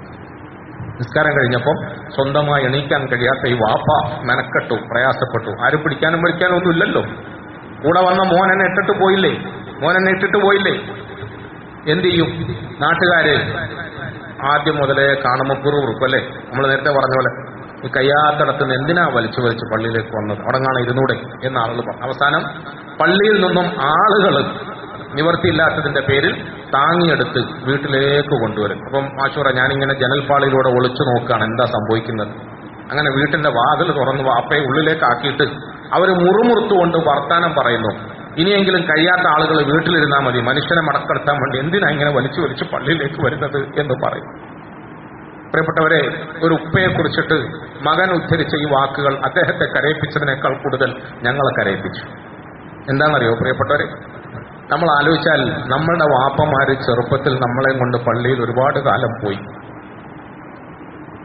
നിസ്കാരം കഴിഞ്ഞപ്പം സ്വന്തമായി എണീക്കാൻ കഴിയാത്ത ഈ വാപ്പ മെനക്കെട്ടു പ്രയാസപ്പെട്ടു. ആരും പിടിക്കാനും പിടിക്കാനും ഒന്നും ഇല്ലല്ലോ കൂടെ വന്ന മോൻ എന്നെ ഇട്ടിട്ട് പോയില്ലേ? മോൻ എന്നെ ഇട്ടിട്ട് പോയില്ലേ? എന്ത് ചെയ്യും? നാട്ടുകാര് ആദ്യം മുതലേ കാണുമ്പോൾ കുറുകുറുക്കും നമ്മൾ നേരത്തെ പറഞ്ഞ പോലെ ഈ കയ്യാത്തടത്തുനിന്ന് എന്തിനാ വലിച്ചു വലിച്ച് പള്ളിയിലേക്ക് വന്നത്? അവിടെ കാണാൻ ഇരുന്നൂടെ? എന്ന് ആളുകൾ അവസാനം പള്ളിയിൽ നിന്നും ആളുകൾ നിവർത്തിയില്ലാത്തതിന്റെ പേരിൽ താങ്ങിയെടുത്ത് വീട്ടിലേക്ക് കൊണ്ടുവരും. അപ്പം ആശുറ ഞാനിങ്ങനെ ജനൽപ്പാളിലൂടെ ഒളിച്ചു നോക്കുകയാണ് എന്താ സംഭവിക്കുന്നത്. അങ്ങനെ വീട്ടിന്റെ വാതിൽ തുറന്ന് വാപ്പയെ ഉള്ളിലേക്ക് ആക്കിയിട്ട് അവർ മുറുമുറുത്തുകൊണ്ട് വർത്താനം പറയുന്നു. ഇനിയെങ്കിലും കഴിയാത്ത ആളുകൾ വീട്ടിലിരുന്നാൽ മതി. മനുഷ്യനെ മടക്കെടുത്താൻ വേണ്ടി എന്തിനാ ഇങ്ങനെ വലിച്ചു വലിച്ച് പള്ളിയിലേക്ക് വരുന്നത് എന്ന് പറയും. പ്രിയപ്പെട്ടവരെ ഒരു ഉപ്പയെ കുറിച്ചിട്ട് മകൻ ഉദ്ധരിച്ച ഈ വാക്കുകൾ അദ്ദേഹത്തെ കരയിപ്പിച്ചതിനേക്കാൾ കൂടുതൽ ഞങ്ങളെ കരയിപ്പിച്ചു. എന്താണെന്നറിയോ പ്രിയപ്പെട്ടവരെ? നമ്മൾ ആലോചിച്ചാൽ നമ്മളുടെ വാപ്പമാര് ചെറുപ്പത്തിൽ നമ്മളെ കൊണ്ട് പള്ളിയിൽ ഒരുപാട് കാലം പോയി.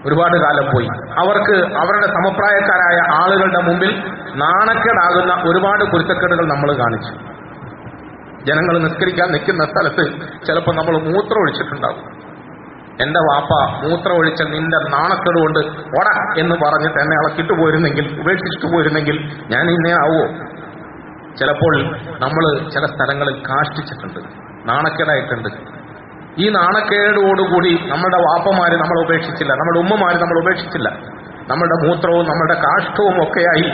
ഒരുപാട് കാലം പോയി. അവർക്ക് അവരുടെ സമപ്രായക്കാരായ ആളുകളുടെ മുമ്പിൽ നാണക്കേടാകുന്ന ഒരുപാട് കുരുത്തക്കേടുകൾ നമ്മൾ കാണിച്ചു. ജനങ്ങൾ നിസ്കരിക്കാൻ നിൽക്കുന്ന സ്ഥലത്ത് ചിലപ്പോൾ നമ്മൾ മൂത്രം ഒഴിച്ചിട്ടുണ്ടാവും എന്റെ വാപ്പ മൂത്രം ഒഴിച്ച നിന്റെ നാണക്കേട് കൊണ്ട് ഒട എന്ന് പറഞ്ഞിട്ട് എന്നെ അളക്കിട്ട് പോയിരുന്നെങ്കിൽ ഉപേക്ഷിച്ചിട്ട് പോയിരുന്നെങ്കിൽ ഞാൻ ഇന്നേ ആവോ ചിലപ്പോൾ നമ്മൾ ചില സ്ഥലങ്ങളിൽ കാഷ്ടിച്ചിട്ടുണ്ട് നാണക്കേടായിട്ടുണ്ട്. ഈ നാണക്കേടോടുകൂടി നമ്മുടെ വാപ്പമാര് നമ്മൾ ഉപേക്ഷിച്ചില്ല നമ്മുടെ ഉമ്മമാര് നമ്മൾ ഉപേക്ഷിച്ചില്ല. നമ്മുടെ മൂത്രവും നമ്മുടെ കാഷ്ടവും ഒക്കെയായി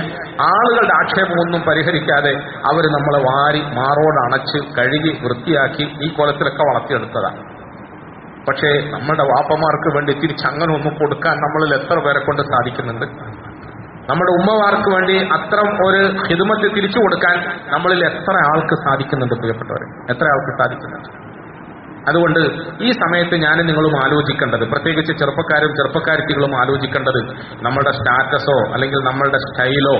ആളുകളുടെ ആക്ഷേപമൊന്നും പരിഹരിക്കാതെ അവർ നമ്മളെ വാരി മാറോടണച്ച് കഴുകി വൃത്തിയാക്കി ഈ കുളത്തിലൊക്കെ വളർത്തിയെടുത്തതാണ് പക്ഷേ നമ്മുടെ വാപ്പമാർക്ക് വേണ്ടി തിരിച്ചങ്ങനെ ഒന്നും കൊടുക്കാൻ നമ്മളിൽ എത്ര പേരെ കൊണ്ട് സാധിക്കുന്നുണ്ട്? നമ്മുടെ ഉമ്മമാർക്ക് വേണ്ടി അത്തരം ഒരു ഹിതുമത്ത് തിരിച്ചു കൊടുക്കാൻ നമ്മളിൽ എത്ര ആൾക്ക് സാധിക്കുന്നുണ്ട് പ്രിയപ്പെട്ടവരെ? എത്ര ആൾക്ക് സാധിക്കുന്നുണ്ട്? അതുകൊണ്ട് ഈ സമയത്ത് ഞാൻ നിങ്ങളും ആലോചിക്കേണ്ടത് പ്രത്യേകിച്ച് ചെറുപ്പക്കാരും ചെറുപ്പക്കാരികളും ആലോചിക്കേണ്ടത് നമ്മളുടെ സ്റ്റാറ്റസോ അല്ലെങ്കിൽ നമ്മളുടെ സ്റ്റൈലോ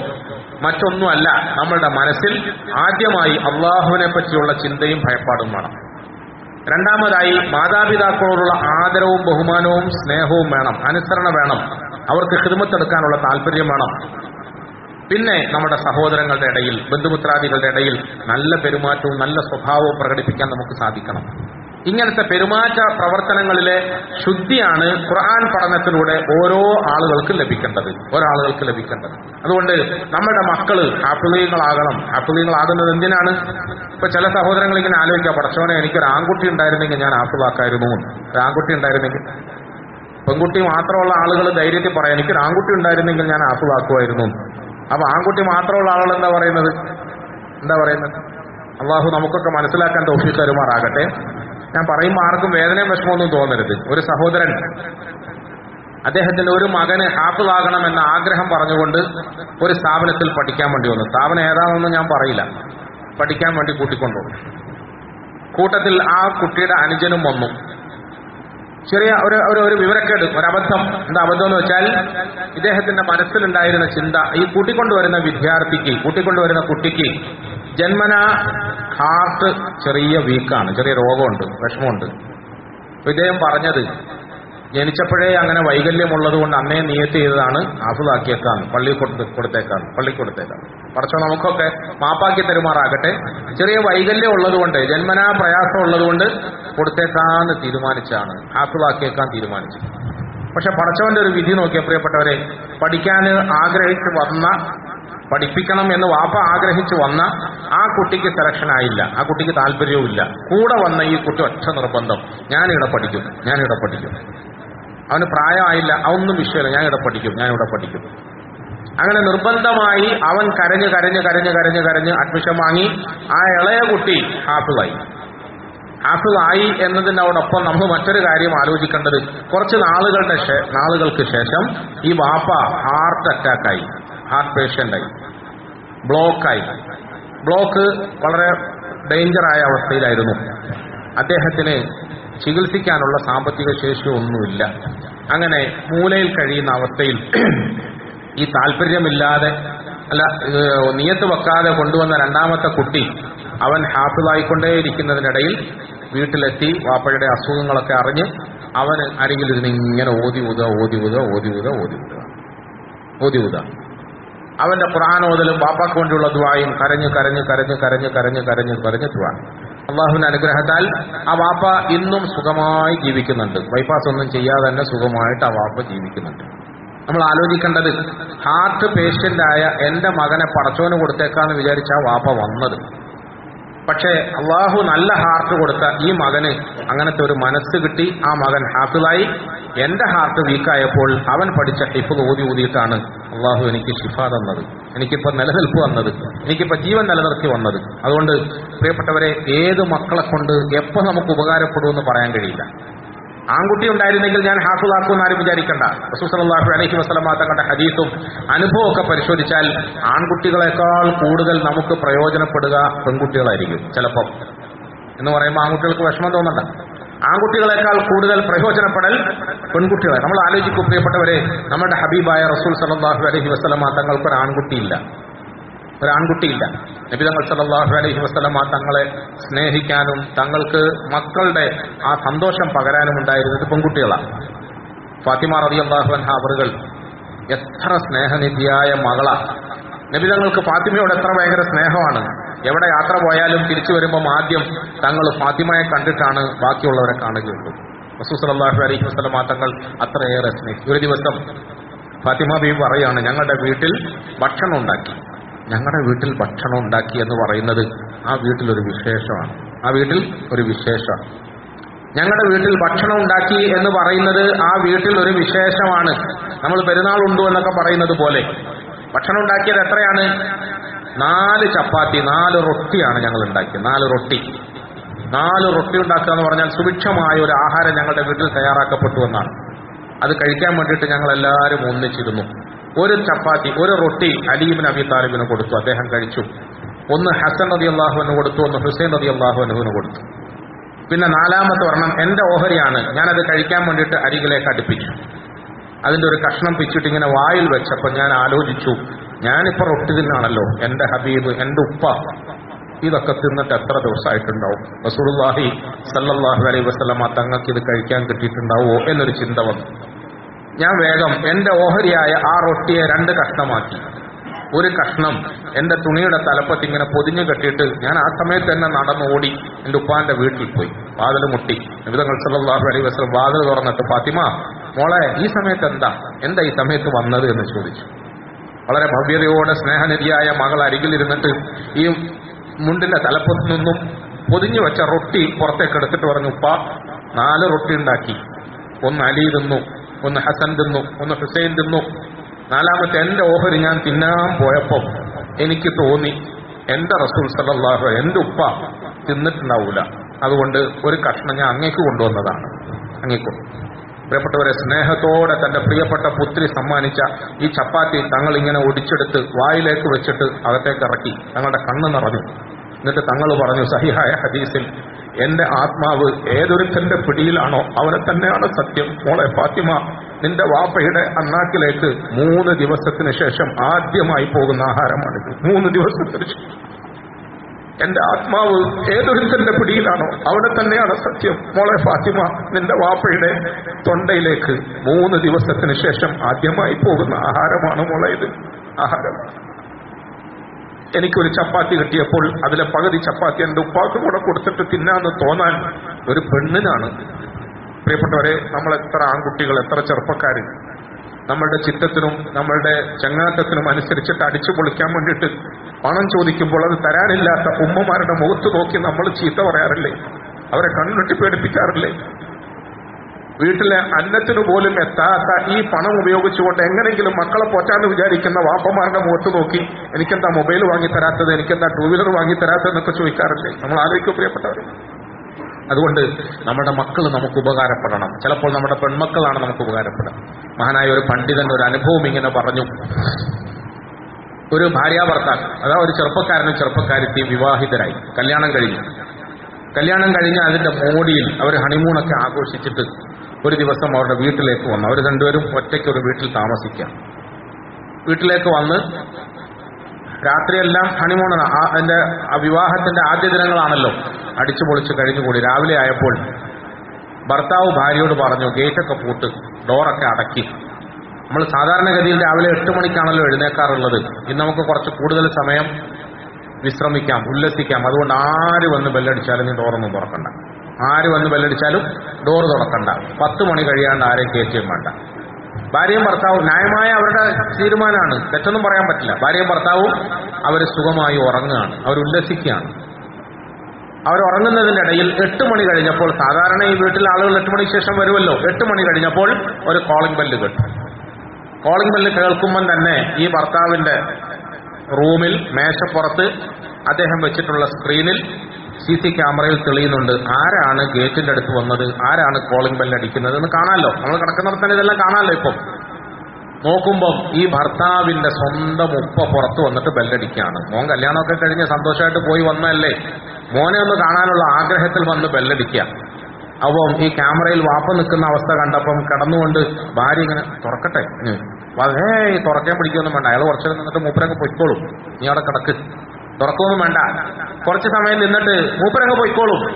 മറ്റൊന്നുമല്ല നമ്മളുടെ മനസ്സിൽ ആദ്യമായി അള്ളാഹുവിനെ പറ്റിയുള്ള ചിന്തയും ഭയപ്പാടും വേണം. രണ്ടാമതായി മാതാപിതാക്കളോടുള്ള ആദരവും ബഹുമാനവും സ്നേഹവും വേണം അനുസരണ വേണം. അവർക്ക് ഹിദ്മത്തെടുക്കാനുള്ള താല്പര്യം വേണം. പിന്നെ നമ്മുടെ സഹോദരങ്ങളുടെ ഇടയിൽ ബന്ധുമിത്രാദികളുടെ ഇടയിൽ നല്ല പെരുമാറ്റവും നല്ല സ്വഭാവവും പ്രകടിപ്പിക്കാൻ നമുക്ക് സാധിക്കണം. ഇങ്ങനത്തെ പെരുമാറ്റ പ്രവർത്തനങ്ങളിലെ ശുദ്ധിയാണ് ഖുർആൻ പഠനത്തിലൂടെ ഓരോ ആളുകൾക്ക് ലഭിക്കേണ്ടത്. ഒരാളുകൾക്ക് ലഭിക്കേണ്ടത്. അതുകൊണ്ട് നമ്മുടെ മക്കൾ ഹാഫിളീങ്ങളാകണം ഹാഫിളീങ്ങളാകുന്നത് എന്തിനാണ്? ഇപ്പൊ ചില സഹോദരങ്ങൾ ഇങ്ങനെ ആലോചിക്കാം പടച്ചവനെ എനിക്കൊരു ആൺകുട്ടി ഉണ്ടായിരുന്നെങ്കിൽ ഞാൻ ഹാഫിളാക്കായിരുന്നു ഒരു ആൺകുട്ടി ഉണ്ടായിരുന്നെങ്കിൽ പെൺകുട്ടി മാത്രമുള്ള ആളുകൾ ധൈര്യത്തിൽ പറയാം. എനിക്കൊരു ആൺകുട്ടി ഉണ്ടായിരുന്നെങ്കിൽ ഞാൻ ഹാഫിളാക്കുമായിരുന്നു അപ്പൊ ആൺകുട്ടി മാത്രമുള്ള ആളുകൾ എന്താ പറയുന്നത്? എന്താ പറയുന്നത്? അള്ളാഹു നമുക്കൊക്കെ മനസ്സിലാക്കാൻ തോഫി തരുമാറാകട്ടെ. ഞാൻ പറയുമ്പോൾ ആർക്കും വേദനയും വിഷമമൊന്നും തോന്നരുത്. ഒരു സഹോദരൻ അദ്ദേഹത്തിന്റെ ഒരു മകന് ഹാഫിളാകണമെന്ന ആഗ്രഹം പറഞ്ഞുകൊണ്ട് ഒരു സ്ഥാപനത്തിൽ പഠിക്കാൻ വേണ്ടി വന്നു. സ്ഥാപനം ഏതാണെന്ന് ഞാൻ പറയില്ല. പഠിക്കാൻ വേണ്ടി കൂട്ടിക്കൊണ്ടു. കൂട്ടത്തിൽ ആ കുട്ടിയുടെ അനുജനും വന്നു. ചെറിയ ഒരു ഒരു ഒരു വിവരക്കേട് ഒരു അബദ്ധം എന്താ അബദ്ധം എന്ന് വെച്ചാൽ ഇദ്ദേഹത്തിന്റെ മനസ്സിലുണ്ടായിരുന്ന ചിന്ത ഈ കൂട്ടിക്കൊണ്ടുവരുന്ന വിദ്യാർത്ഥിക്ക് കൂട്ടിക്കൊണ്ടുവരുന്ന കുട്ടിക്ക് ജന്മന ഹാർട്ട് ചെറിയ വീക്കാണ് ചെറിയ രോഗമുണ്ട് വിഷമമുണ്ട്. ഇദ്ദേഹം പറഞ്ഞത് ജനിച്ചപ്പോഴേ അങ്ങനെ വൈകല്യമുള്ളത് കൊണ്ട് അന്നേ നിയത്ത് ചെയ്തതാണ് ഹാഫിളാക്കിയേക്കാണ് പള്ളി കൊടുത്ത് കൊടുത്തേക്കാണ് പള്ളി കൊടുത്തേക്കാണ് പറച്ചോ നമുക്കൊക്കെ മാപ്പാക്കി തരുമാറാകട്ടെ. ചെറിയ വൈകല്യം ഉള്ളതുകൊണ്ട് ജന്മനാ പ്രയാസം ഉള്ളതുകൊണ്ട് കൊടുത്തേക്കാന്ന് തീരുമാനിച്ചാണ് ഹാഫിളാക്കിയേക്കാൻ തീരുമാനിച്ചു. പക്ഷെ പടച്ചവന്റെ ഒരു വിധി നോക്കിയ പ്രിയപ്പെട്ടവരെ പഠിക്കാൻ ആഗ്രഹിച്ച് വന്ന പഠിപ്പിക്കണം എന്ന് വാപ്പ ആഗ്രഹിച്ചു വന്ന ആ കുട്ടിക്ക് സെലക്ഷൻ ആയില്ല. ആ കുട്ടിക്ക് താല്പര്യവും ഇല്ല കൂടെ വന്ന ഈ കുട്ടി ഒറ്റ നിർബന്ധം. ഞാനിവിടെ പഠിക്കും ഞാനിവിടെ പഠിക്കും. അവന് പ്രായമായില്ല അതൊന്നും വിഷയമില്ല. ഞാൻ ഇവിടെ പഠിക്കും ഞാൻ ഇവിടെ പഠിക്കും. അങ്ങനെ നിർബന്ധമായി അവൻ കരഞ്ഞ് കരഞ്ഞ് കരഞ്ഞ് കരഞ്ഞ് കരഞ്ഞ് അഡ്മിഷൻ വാങ്ങി ആ ഇളയ കുട്ടി ഹാഫിളായി. ഹാഫിളായി എന്നതിനോടൊപ്പം നമ്മൾ മറ്റൊരു കാര്യം ആലോചിക്കേണ്ടത്. കുറച്ച് നാളുകളുടെ നാളുകൾക്ക് ശേഷം ഈ വാപ്പ ഹാർട്ട് അറ്റാക്കായി ഹാർട്ട് പേഷ്യന്റായി ബ്ലോക്കായി ബ്ലോക്ക് വളരെ ഡേഞ്ചറായ അവസ്ഥയിലായിരുന്നു. അദ്ദേഹത്തിന് ചികിത്സിക്കാനുള്ള സാമ്പത്തിക ശേഷി ഒന്നുമില്ല. അങ്ങനെ മൂലയിൽ കഴിയുന്ന അവസ്ഥയിൽ ഈ താല്പര്യമില്ലാതെ അല്ല നിയത്ത് വെക്കാതെ കൊണ്ടുവന്ന രണ്ടാമത്തെ കുട്ടി അവൻ ഹാഫിളായിക്കൊണ്ടേയിരിക്കുന്നതിനിടയിൽ വീട്ടിലെത്തി വാപ്പയുടെ അസുഖങ്ങളൊക്കെ അറിഞ്ഞ് അവന് അരികിലിരുന്ന് ഇങ്ങനെ ഓതി ഉത ഓതി ഉത ഓതി ഉത ഓതി ഉത ഓതി ഉത അവന്റെ പ്രാണോതലും വാപ്പാക്ക് വേണ്ടിയുള്ള ദ്വായും കരഞ്ഞു കരഞ്ഞു കരഞ്ഞു കരഞ്ഞു കരഞ്ഞു കരഞ്ഞു കരഞ്ഞ് ദ്വാ അള്ളാഹുവിന്റെ അനുഗ്രഹത്താൽ ആ വാപ്പ ഇന്നും സുഖമായി ജീവിക്കുന്നുണ്ട്. ബൈപ്പാസ് ഒന്നും ചെയ്യാതെ തന്നെ സുഖമായിട്ട് ആ വാപ്പ ജീവിക്കുന്നുണ്ട്. നമ്മൾ ആലോചിക്കേണ്ടത് ഹാർട്ട് പേഷ്യന്റായ എന്റെ മകനെ പടച്ചോന് കൊടുത്തേക്കാന്ന് വിചാരിച്ച ആ വാപ്പ വന്നത്. പക്ഷേ അള്ളാഹു നല്ല ഹാർട്ട് കൊടുത്ത ഈ മകന് അങ്ങനത്തെ ഒരു മനസ്സ് കിട്ടി. ആ മകൻ ഹാഫിളായി. എന്റെ ഹാർട്ട് വീക്കായപ്പോൾ അവൻ പഠിച്ച ഹിഫ് ഊതി ഊതിയിട്ടാണ് അള്ളാഹു എനിക്ക് ഷിഫ തന്നത്. എനിക്കിപ്പോ നിലനിൽപ്പ് വന്നത്. എനിക്കിപ്പോ ജീവൻ നിലനിർത്തി വന്നത്. അതുകൊണ്ട് പ്രിയപ്പെട്ടവരെ ഏത് മക്കളെ കൊണ്ട് എപ്പോ നമുക്ക് ഉപകാരപ്പെടുമെന്ന് പറയാൻ കഴിയില്ല. ആൺകുട്ടി ഉണ്ടായിരുന്നെങ്കിൽ ഞാൻ ഹാഫുദാക്കും ആരും വിചാരിക്കണ്ട. റസൂസലാഹു അലൈഹി വസ്ലമ തങ്ങളുടെ ഹദീസും അനുഭവമൊക്കെ പരിശോധിച്ചാൽ ആൺകുട്ടികളെക്കാൾ കൂടുതൽ നമുക്ക് പ്രയോജനപ്പെടുക പെൺകുട്ടികളായിരിക്കും ചിലപ്പം. എന്ന് പറയുമ്പോൾ ആൺകുട്ടികൾക്ക് വിഷമം തോന്നണ്ട. ആൺകുട്ടികളെക്കാൾ കൂടുതൽ പ്രയോജനപ്പെടൽ പെൺകുട്ടികളെ നമ്മൾ ആലോചിക്കും പ്രിയപ്പെട്ടവരെ നമ്മുടെ ഹബീബായ റസൂൽ സലാഹു അലഹി വസ്ലമ തങ്ങൾക്ക് ഒരു ആൺകുട്ടിയില്ല. ഒരു നബിതങ്ങൾ നബി തങ്ങൾ സല്ലല്ലാഹു അലൈഹി വസ്ലമ തങ്ങളെ സ്നേഹിക്കാനും തങ്ങൾക്ക് മക്കളുടെ ആ സന്തോഷം പകരാനും ഉണ്ടായിരുന്നത് പെൺകുട്ടികളാണ്. ഫാത്തിമ റളിയല്ലാഹു അൻഹ അവറുകൾ എത്ര സ്നേഹനിധിയായ മകളാ. നബി തങ്ങൾക്ക് ഫാത്തിമയോട് എത്ര ഭയങ്കര സ്നേഹമാണ്. എവിടെ യാത്ര പോയാലും തിരിച്ചു വരുമ്പം ആദ്യം തങ്ങൾ ഫാത്തിമയെ കണ്ടിട്ടാണ് ബാക്കിയുള്ളവരെ കാണുകയുള്ളൂ സല്ലല്ലാഹു അലൈഹി വസ്ലമ തങ്ങൾ അത്രയേറെ സ്നേഹിച്ചു ഒരു ദിവസം ഫാത്തിമ ബീവി പറയാണ് ഞങ്ങളുടെ വീട്ടിൽ ഭക്ഷണം ഉണ്ടാക്കി. ഞങ്ങളുടെ വീട്ടിൽ ഭക്ഷണം ഉണ്ടാക്കി എന്ന് പറയുന്നത് ആ വീട്ടിൽ ഒരു വിശേഷമാണ്. ആ വീട്ടിൽ ഒരു വിശേഷമാണ്. ഞങ്ങളുടെ വീട്ടിൽ ഭക്ഷണം ഉണ്ടാക്കി എന്ന് പറയുന്നത് ആ വീട്ടിൽ ഒരു വിശേഷമാണ്. നമ്മൾ പെരുന്നാൾ ഉണ്ടു എന്നൊക്കെ പറയുന്നത് പോലെ. ഭക്ഷണം ഉണ്ടാക്കിയത് എത്രയാണ്? നാല് ചപ്പാത്തി നാല് റൊട്ടിയാണ് ഞങ്ങൾ ഉണ്ടാക്കിയത്. നാല് റൊട്ടി. നാല് റൊട്ടി ഉണ്ടാക്കുക എന്ന് പറഞ്ഞാൽ സുഭിക്ഷമായ ഒരു ആഹാരം ഞങ്ങളുടെ വീട്ടിൽ തയ്യാറാക്കപ്പെട്ടു എന്നാണ്. അത് കഴിക്കാൻ വേണ്ടിയിട്ട് ഞങ്ങൾ എല്ലാവരും ഒന്നിച്ചിരുന്നു. ഒരു ചപ്പാത്തി ഒരു റൊട്ടി അലീബിൻ അബി താലിബിന് കൊടുത്തു. അദ്ദേഹം കഴിച്ചു. ഒന്ന് ഹസൻ നദി അള്ളാഹുവിന് കൊടുത്തു ഒന്ന് ഹുസൈൻ നദി അള്ളാഹുവിന് കൊടുത്തു. പിന്നെ നാലാമത്തെ ഒരെണ്ണം എന്റെ ഓഹരിയാണ്. ഞാനത് കഴിക്കാൻ വേണ്ടിയിട്ട് അരികിലേക്ക് അടുപ്പിച്ചു. അതിന്റെ ഒരു കഷ്ണം പിച്ചിട്ട് ഇങ്ങനെ വായിൽ വെച്ചപ്പോൾ ഞാൻ ആലോചിച്ചു ഞാനിപ്പോ റൊട്ടി തിന്നാണല്ലോ. എന്റെ ഹബീബ് എന്റെ ഉപ്പ ഇതൊക്കെ തിന്നിട്ട് എത്ര ദിവസമായിട്ടുണ്ടാവും? റസൂലുള്ളാഹി സല്ലല്ലാഹു അലൈഹി വസല്ലമ തങ്ങൾക്ക് ഇത് കഴിക്കാൻ കിട്ടിയിട്ടുണ്ടാവോ? എന്നൊരു ചിന്ത വന്നു. ഞാൻ വേഗം എന്റെ ഓഹരിയായ ആ റൊട്ടിയെ രണ്ട് കഷ്ണമാക്കി. ഒരു കഷ്ണം എന്റെ തുണിയുടെ തലപ്പത്ത് ഇങ്ങനെ പൊതിഞ്ഞു കെട്ടിയിട്ട് ഞാൻ ആ സമയത്ത് തന്നെ നടന്നു ഓടി എന്റെ ഉപ്പാന്റെ വീട്ടിൽ പോയി. വാതിൽ മുട്ടി. വിവിധ സല്ലല്ലാഹു അലൈഹി വസല്ലം വാതിൽ തുറന്നിട്ട് ഫാത്തിമ മോളെ ഈ സമയത്ത് എന്താ? എന്താ ഈ സമയത്ത് വന്നത്? എന്ന് ചോദിച്ചു. വളരെ ഭവ്യതയോടെ സ്നേഹനിധിയായ മകൾ അരികിലിരുന്നിട്ട് ഈ മുണ്ടിന്റെ തലപ്പത്ത് നിന്നും പൊതിഞ്ഞു വെച്ച റൊട്ടി പുറത്തേക്ക് എടുത്തിട്ട് പറഞ്ഞു ഉപ്പ നാല് റൊട്ടി ഉണ്ടാക്കി. ഒന്ന് അലി തിന്നു ഒന്ന് ഹസൻ തിന്നു ഒന്ന് ഹുസൈൻ തിന്നു. നാലാമത്തെ എന്റെ ഓഹരി ഞാൻ തിന്നാൻ പോയപ്പോൾ എനിക്ക് തോന്നി എന്റെ റസൂൽ സല്ലല്ലാഹു അലൈഹി എന്റെ ഉപ്പ തിന്നിട്ടുണ്ടാവൂല. അതുകൊണ്ട് ഒരു കഷ്ണം ഞാൻ അങ്ങേക്ക് കൊണ്ടുവന്നതാണ്. അങ്ങേക്ക്. പ്രിയപ്പെട്ടവരെ സ്നേഹത്തോടെ തന്റെ പ്രിയപ്പെട്ട പുത്രി സമ്മാനിച്ച ഈ ചപ്പാത്തി തങ്ങൾ ഇങ്ങനെ ഒടിച്ചെടുത്ത് വായിലേക്ക് വെച്ചിട്ട് അകത്തേക്ക് ഇറക്കി തങ്ങളുടെ കണ്ണ് നിറഞ്ഞു. എന്നിട്ട് തങ്ങൾ പറഞ്ഞു സഹിഹായ ഹദീസിൽ എന്റെ ആത്മാവ് ഏതൊരുത്തന്റെ പിടിയിലാണോ അവനെ തന്നെയാണ് സത്യം. മോളെ ഫാത്തിമ നിന്റെ വാപ്പയുടെ അണ്ണാക്കിലേക്ക് മൂന്ന് ദിവസത്തിന് ശേഷം ആദ്യമായി പോകുന്ന ആഹാരമാണിത്. മൂന്ന് ദിവസത്തിന് എന്റെ ആത്മാവ് ഏതൊരുത്തന്റെ പിടിയിലാണോ അവിടെ തന്നെയാണ് സത്യം. മോളെ ഫാത്തിമ നിന്റെ വാപ്പയുടെ തൊണ്ടയിലേക്ക് മൂന്ന് ദിവസത്തിന് ശേഷം ആദ്യമായി പോകുന്ന ആഹാരമാണ് മോളെ ഇത്. ആഹാരം. എനിക്കൊരു ചപ്പാത്തി കിട്ടിയപ്പോൾ അതിലെ പകുതി ചപ്പാത്തി എന്റെ ഉപ്പാക്ക് കൂടെ കൊടുത്തിട്ട് തിന്നാന്ന് തോന്നാൻ ഒരു പെണ്ണിനാണ്. പ്രിയപ്പെട്ടവരെ നമ്മൾ എത്ര ആൺകുട്ടികൾ എത്ര ചെറുപ്പക്കാർ നമ്മളുടെ ചിത്തത്തിനും നമ്മളുടെ ചങ്ങാത്തത്തിനും അനുസരിച്ചിട്ട് അടിച്ചു പൊളിക്കാൻ വേണ്ടിയിട്ട് പണം ചോദിക്കുമ്പോൾ അത് തരാനില്ലാത്ത ഉമ്മമാരുടെ മുഖത്ത് നോക്കി നമ്മൾ ചീത്ത പറയാറില്ലേ? അവരെ കണ്ണുട്ടി പേടിപ്പിക്കാറില്ലേ? വീട്ടിലെ അന്നത്തിനു പോലും എത്താത്ത ഈ പണം ഉപയോഗിച്ചുകൊണ്ട് എങ്ങനെങ്കിലും മക്കളെ പോറ്റാന്ന് വിചാരിക്കുന്ന വാപ്പമാരുടെ മുഖത്ത് നോക്കി എനിക്കെന്താ മൊബൈൽ വാങ്ങി തരാത്തത്? എനിക്കെന്താ ടൂ വീലർ വാങ്ങി തരാത്തത് എന്നൊക്കെ ചോദിക്കാറില്ലേ? നമ്മൾ ആലോചിക്കും പ്രിയപ്പെട്ടവർ അതുകൊണ്ട് നമ്മുടെ മക്കൾ നമുക്ക് ഉപകാരപ്പെടണം. ചിലപ്പോൾ നമ്മുടെ പെൺമക്കളാണ് നമുക്ക് ഉപകാരപ്പെടുക. മഹാനായ ഒരു പണ്ഡിതന്റെ ഒരു അനുഭവം ഇങ്ങനെ പറഞ്ഞു. ഒരു ഭാര്യാഭർത്താക്കൾ അതാ ഒരു ചെറുപ്പക്കാരനും ചെറുപ്പക്കാരിത്തി വിവാഹിതരായി. കല്യാണം കഴിഞ്ഞു. കല്യാണം കഴിഞ്ഞ് അതിന്റെ മോടിയിൽ അവർ ഹണിമൂണൊക്കെ ആഘോഷിച്ചിട്ട് ഒരു ദിവസം അവരുടെ വീട്ടിലേക്ക് വന്നു. അവർ രണ്ടുപേരും ഒറ്റയ്ക്ക് ഒരു വീട്ടിൽ താമസിക്കാം. വീട്ടിലേക്ക് വന്ന് രാത്രിയെല്ലാം ഹണിമൂണാണ് അതിന്റെ വിവാഹത്തിന്റെ ആദ്യ ദിനങ്ങളാണല്ലോ. അടിച്ചു പൊളിച്ച് കഴിഞ്ഞുകൂടി. രാവിലെ ആയപ്പോൾ ഭർത്താവ് ഭാര്യയോട് പറഞ്ഞു ഗേറ്റൊക്കെ പൂട്ട് ഡോറൊക്കെ അടക്കി. നമ്മൾ സാധാരണഗതിയിൽ രാവിലെ എട്ട് മണിക്കാണല്ലോ എഴുന്നേക്കാറുള്ളത്. ഇന്ന് നമുക്ക് കുറച്ച് കൂടുതൽ സമയം വിശ്രമിക്കാം ഉല്ലസിക്കാം. അതുകൊണ്ട് ആര് വന്ന് ബെല്ലടിച്ചാലും നീ ഡോറൊന്നും തുറക്കണ്ട. ആര് വന്ന് ബെല്ലടിച്ചാലും ഡോർ തുറക്കണ്ട. പത്ത് മണി കഴിയാണ്ട് ആരെയും കയറ്റുകയും വേണ്ട. ഭാര്യയും ഭർത്താവും ന്യായമായ അവരുടെ തീരുമാനമാണ്. തെറ്റൊന്നും പറയാൻ പറ്റില്ല. ഭാര്യയും ഭർത്താവും അവർ സുഖമായി ഉറങ്ങുകയാണ്. അവർ ഉല്ലസിക്കുകയാണ്. അവർ ഉറങ്ങുന്നതിന്റെ ഇടയിൽ എട്ട് മണി കഴിഞ്ഞപ്പോൾ സാധാരണ ഈ വീട്ടിലെ ആളുകൾ എട്ട് മണിക്ക് ശേഷം വരുമല്ലോ. എട്ട് മണി കഴിഞ്ഞപ്പോൾ ഒരു കോളിംഗ് ബെല്ല് കേട്ടു. കോളിംഗ് ബെല്ല് കേൾക്കുമ്പം തന്നെ ഈ ഭർത്താവിന്റെ റൂമിൽ മേശപ്പുറത്ത് അദ്ദേഹം വെച്ചിട്ടുള്ള സ്ക്രീനിൽ സി സി ക്യാമറയിൽ തെളിയുന്നുണ്ട് ആരാണ് ഗേറ്റിന്റെ അടുത്ത് വന്നത് ആരാണ് കോളിംഗ് ബെല്ല് അടിക്കുന്നത് എന്ന് കാണാമല്ലോ നമ്മൾ കിടക്കുന്നിടത്ത് ഇതെല്ലാം കാണാമല്ലോ ഇപ്പം. നോക്കുമ്പം ഈ ഭർത്താവിന്റെ സ്വന്തം ഉപ്പ പുറത്ത് വന്നിട്ട് ബെല്ലടിക്കുകയാണ് മോൻ കല്യാണമൊക്കെ കഴിഞ്ഞ് സന്തോഷമായിട്ട് പോയി വന്നല്ലേ മോനെ ഒന്ന് കാണാനുള്ള ആഗ്രഹത്തിൽ വന്ന് ബെല്ലടിക്കുക അപ്പം ഈ ക്യാമറയിൽ വാപ്പ നിൽക്കുന്ന അവസ്ഥ കണ്ടപ്പം കടന്നുകൊണ്ട് ഭാര്യ ഇങ്ങനെ തുറക്കട്ടെ. വളരെ തുറക്കാൻ പിടിക്കൊന്നും വേണ്ട. അയാൾ കുറച്ചു നിന്നിട്ട് മൂപ്പരൊക്കെ പൊയ്ക്കോളും. നീ അവിടെ കിടക്ക്. തുറക്കൊന്നും വേണ്ട. കുറച്ച് സമയം നിന്നിട്ട് മൂപ്പരങ്ങ് പോയിക്കോളും.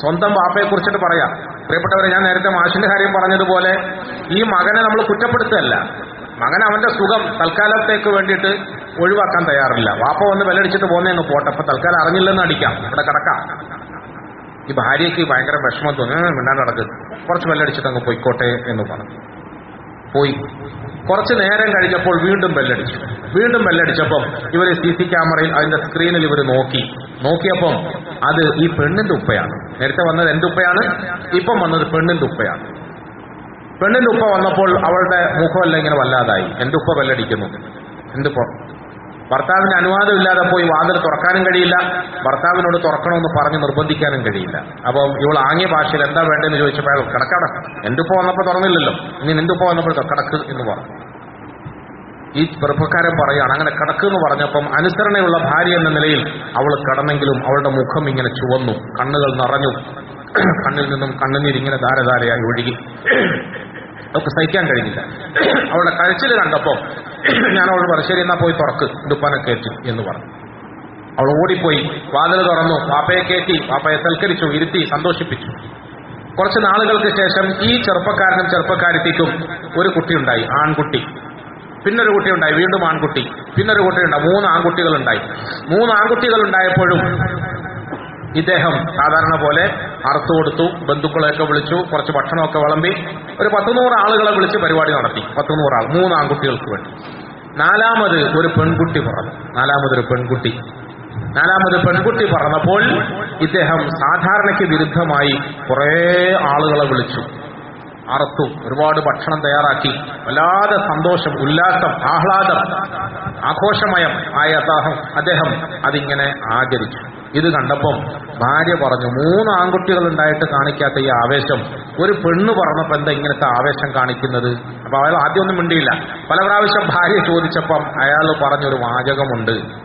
സ്വന്തം വാപ്പയെ കുറിച്ചിട്ട് പറയാം. പ്രിയപ്പെട്ടവരെ ഞാൻ നേരത്തെ മാഷിന്റെ കാര്യം പറഞ്ഞതുപോലെ ഈ മകനെ നമ്മൾ കുറ്റപ്പെടുത്തല്ല മകൻ അവന്റെ സുഖം തൽക്കാലത്തേക്ക് വേണ്ടിയിട്ട് ഒഴിവാക്കാൻ തയ്യാറില്ല. വാപ്പ വന്ന് ബെല്ലടിച്ചിട്ട് പോകുന്നതെന്ന് പോട്ടെ. അപ്പൊ തൽക്കാലം അറിഞ്ഞില്ലെന്ന് അടിക്കാം. ഇവിടെ കിടക്കാം. ഈ ഭാര്യയ്ക്ക് ഭയങ്കര വിഷമം തോന്നി. മിണ്ടാൻ മിണ്ടാണ്ട് നടക്ക്. കുറച്ച് വെല്ലടിച്ചിട്ട് അങ്ങ് പോയിക്കോട്ടെ എന്ന് പറഞ്ഞു. പോയി. കുറച്ച് നേരം കഴിഞ്ഞപ്പോൾ വീണ്ടും ബെല്ലടിച്ചു. വീണ്ടും ബെല്ലടിച്ചപ്പം ഇവർ സി സി ക്യാമറയിൽ അതിന്റെ സ്ക്രീനിൽ ഇവർ നോക്കി. നോക്കിയപ്പം അത് ഈ പെണ്ണിന്റെ ഉപ്പയാണ്. നേരത്തെ വന്നത് എന്റെ ഉപ്പയാണ് ഇപ്പം വന്നത് പെണ്ണിന്റെ ഉപ്പയാണ്. പെണ്ണിന്റെ ഉപ്പ വന്നപ്പോൾ അവളുടെ മുഖമല്ല ഇങ്ങനെ വല്ലാതായി. എന്റെ ഉപ്പ ബെല്ലടിക്കുന്നു. എന്തുപ്പോ ഭർത്താവിന് അനുവാദമില്ലാതെ പോയി വാതിൽ തുറക്കാനും കഴിയില്ല. ഭർത്താവിനോട് തുറക്കണമെന്ന് പറഞ്ഞ് നിർബന്ധിക്കാനും കഴിയില്ല. അപ്പം ഇവൾ ആംഗ്യ ഭാഷയിൽ എന്താ വേണ്ടതെന്ന് ചോദിച്ചപ്പോൾ അയാൾ കിടക്കട എന്റെ ഉപ്പ വന്നപ്പോൾ തുറന്നില്ലല്ലോ. ഇനി നിന്റെ ഉപ്പ വന്നപ്പോൾ കിടക്ക് എന്ന് പറഞ്ഞു. ഈ ചെറുപ്പക്കാരൻ പറയാണ് അങ്ങനെ കിടക്ക് എന്ന് പറഞ്ഞപ്പം അനുസരണയുള്ള ഭാര്യ എന്ന നിലയിൽ അവൾ കിടന്നെങ്കിലും അവളുടെ മുഖം ഇങ്ങനെ ചുവന്നു കണ്ണുകൾ നിറഞ്ഞു. കണ്ണിൽ നിന്നും കണ്ണുനീരിങ്ങനെ ധാരധാരയായി ഒഴുകി. അവൾക്ക് സഹിക്കാൻ കഴിഞ്ഞില്ല. അവളുടെ കഴിച്ചിൽ കണ്ടപ്പോൾ ഞാൻ അവളോട് പറഞ്ഞു ശരി എന്നാ പോയി തുറക്ക് ദുപ്പാനെ കയറ്റി എന്ന് പറഞ്ഞു. അവൾ ഓടിപ്പോയി വാതിൽ തുറന്നു പാപ്പയെ കയറ്റി പാപ്പയെ സൽക്കരിച്ചു ഇരുത്തി സന്തോഷിപ്പിച്ചു. കുറച്ച് നാളുകൾക്ക് ശേഷം ഈ ചെറുപ്പക്കാരനും ചെറുപ്പക്കാരത്തിക്കും ഒരു കുട്ടി ഉണ്ടായി ആൺകുട്ടി. പിന്നൊരു കുട്ടിയുണ്ടായി വീണ്ടും ആൺകുട്ടി. പിന്നൊരു കുട്ടിയുണ്ടായി മൂന്ന് ആൺകുട്ടികൾ ഉണ്ടായി മൂന്ന് ആൺകുട്ടികൾ ഉണ്ടായപ്പോഴും ഇദ്ദേഹം സാധാരണ പോലെ അറുത്തു കൊടുത്തു ബന്ധുക്കളെയൊക്കെ വിളിച്ചു കുറച്ച് ഭക്ഷണമൊക്കെ വിളമ്പി ഒരു പത്തുനൂറ് ആളുകളെ വിളിച്ച് പരിപാടി നടത്തി. പത്തുനൂറ് ആൾ മൂന്ന് ആൺകുട്ടികൾക്ക് വേണ്ടി. നാലാമത് ഒരു പെൺകുട്ടി പറഞ്ഞു. നാലാമതൊരു പെൺകുട്ടി. നാലാമത് പെൺകുട്ടി പറഞ്ഞപ്പോൾ ഇദ്ദേഹം സാധാരണയ്ക്ക് വിരുദ്ധമായി കുറേ ആളുകളെ വിളിച്ചു. അറുത്തു ഒരുപാട് ഭക്ഷണം തയ്യാറാക്കി. വല്ലാതെ സന്തോഷം ഉല്ലാസം ആഹ്ലാദം ആഘോഷമയം ആയ അദ്ദേഹം അതിങ്ങനെ ആചരിച്ചു. ഇത് കണ്ടപ്പം ഭാര്യ പറഞ്ഞു മൂന്ന് ആൺകുട്ടികൾ ഉണ്ടായിട്ട് കാണിക്കാത്ത ഈ ആവേശം. ഒരു പെണ്ണ് പറഞ്ഞപ്പോ എന്താ ഇങ്ങനത്തെ ആവേശം കാണിക്കുന്നത്? അപ്പൊ അയാൾ ആദ്യമൊന്നും മിണ്ടിയില്ല. പല പ്രാവശ്യം ഭാര്യ ചോദിച്ചപ്പം അയാൾ പറഞ്ഞൊരു വാചകമുണ്ട്.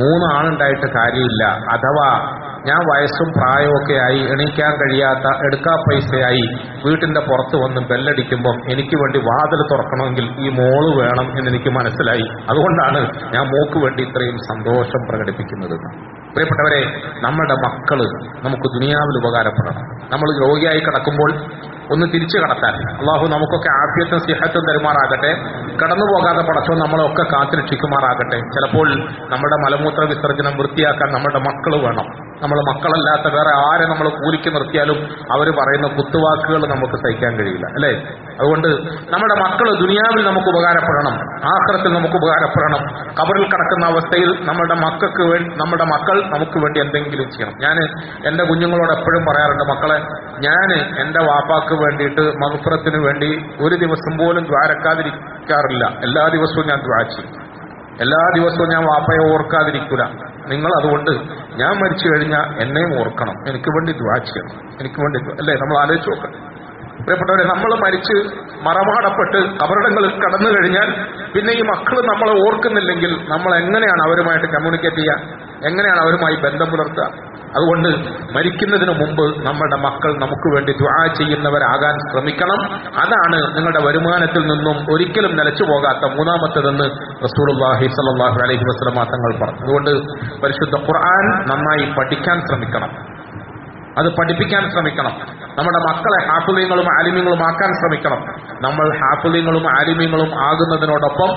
മൂന്ന് ആളുണ്ടായിട്ട് കാര്യമില്ല. അഥവാ ഞാൻ വയസ്സും പ്രായമൊക്കെ ആയി എണീക്കാൻ കഴിയാത്ത എടുക്കാ പൈസയായി വീട്ടിന്റെ പുറത്ത് വന്ന് ബെല്ലടിക്കുമ്പം എനിക്ക് വേണ്ടി വാതിൽ തുറക്കണമെങ്കിൽ ഈ മോൾ വേണം എന്ന് എനിക്ക് മനസ്സിലായി. അതുകൊണ്ടാണ് ഞാൻ മോക്ക് വേണ്ടി ഇത്രയും സന്തോഷം പ്രകടിപ്പിക്കുന്നത്. പ്രിയപ്പെട്ടവരെ നമ്മുടെ മക്കൾ നമുക്ക് ദുനിയാവിൽ ഉപകാരപ്പെടണം. നമ്മൾ രോഗിയായി കിടക്കുമ്പോൾ ഒന്ന് തിരിച്ചു കടത്താൻ. അള്ളാഹു നമുക്കൊക്കെ ആഫ്യത്തും സിഹത്തും തരുമാറാകട്ടെ. കടന്നു പോകാതെ പടച്ചോ നമ്മളൊക്കെ കാത്തിരക്ഷിക്കുമാറാകട്ടെ. ചിലപ്പോൾ നമ്മുടെ മലമൂത്ര വിസർജനം വൃത്തിയാക്കാൻ നമ്മുടെ മക്കൾ വേണം. നമ്മൾ മക്കളല്ലാത്ത വേറെ ആരെ നമ്മൾ കൂലിക്ക് നിർത്തിയാലും അവർ പറയുന്ന കുത്തുവാക്കുകൾ നമുക്ക് സഹിക്കാൻ കഴിയില്ല അല്ലേ? അതുകൊണ്ട് നമ്മുടെ മക്കൾ ദുനിയാവിൽ നമുക്ക് ഉപകാരപ്പെടണം. ആഹ്റത്തിൽ നമുക്ക് ഉപകാരപ്പെടണം. കബറിൽ കിടക്കുന്ന അവസ്ഥയിൽ നമ്മുടെ മക്കൾക്ക് വേണ്ടി നമ്മുടെ മക്കൾ നമുക്ക് വേണ്ടി എന്തെങ്കിലും ചെയ്യണം. ഞാൻ എന്റെ കുഞ്ഞുങ്ങളോട് എപ്പോഴും പറയാറുണ്ട് മക്കളെ ഞാൻ എന്റെ വാപ്പാക്ക് വേണ്ടിയിട്ട് മഹഫുറത്തിന് വേണ്ടി ഒരു ദിവസം പോലും ദ്വാരക്കാതിരിക്കാറില്ല എല്ലാ ദിവസവും ഞാൻ ദ്വാ ചെയ്യും. എല്ലാ ദിവസവും ഞാൻ വാപ്പയെ ഓർക്കാതിരിക്കൂല. നിങ്ങൾ അതുകൊണ്ട് ഞാൻ മരിച്ചു കഴിഞ്ഞാൽ എന്നെയും ഓർക്കണം. എനിക്ക് വേണ്ടി ദ്വാ ചെയ്യണം. എനിക്ക് വേണ്ടി അല്ലേ? നമ്മൾ ആലോചിച്ച് നോക്കണം പ്രിയപ്പെട്ടവരെ നമ്മൾ മരിച്ച് മറമാടപ്പെട്ട് അവരിടങ്ങളിൽ കടന്നു കഴിഞ്ഞാൽ പിന്നെ ഈ മക്കൾ നമ്മളെ ഓർക്കുന്നില്ലെങ്കിൽ നമ്മൾ എങ്ങനെയാണ് അവരുമായിട്ട് കമ്മ്യൂണിക്കേറ്റ് ചെയ്യുക എങ്ങനെയാണ് അവരുമായി ബന്ധം പുലർത്തുക? അതുകൊണ്ട് മരിക്കുന്നതിന് മുമ്പ് നമ്മുടെ മക്കൾ നമുക്ക് വേണ്ടി ദുആ ചെയ്യുന്നവരാകാൻ ശ്രമിക്കണം. അതാണ് നിങ്ങളുടെ വരുമാനത്തിൽ നിന്നും ഒരിക്കലും നിലച്ചു പോകാത്ത മൂന്നാമത്തേതെന്ന് റസൂലുള്ളാഹി സല്ലല്ലാഹു അലൈഹി വസല്ലം തങ്ങൾ പറഞ്ഞു. അതുകൊണ്ട് പരിശുദ്ധ ഖുർആൻ നന്നായി പഠിക്കാൻ ശ്രമിക്കണം. അത് പഠിപ്പിക്കാൻ ശ്രമിക്കണം. നമ്മുടെ മക്കളെ ഹാഫുലിങ്ങളും ആലിമ്യങ്ങളും ആക്കാൻ ശ്രമിക്കണം. നമ്മൾ ഹാഫുലിങ്ങളും ആലിമ്യങ്ങളും ആകുന്നതിനോടൊപ്പം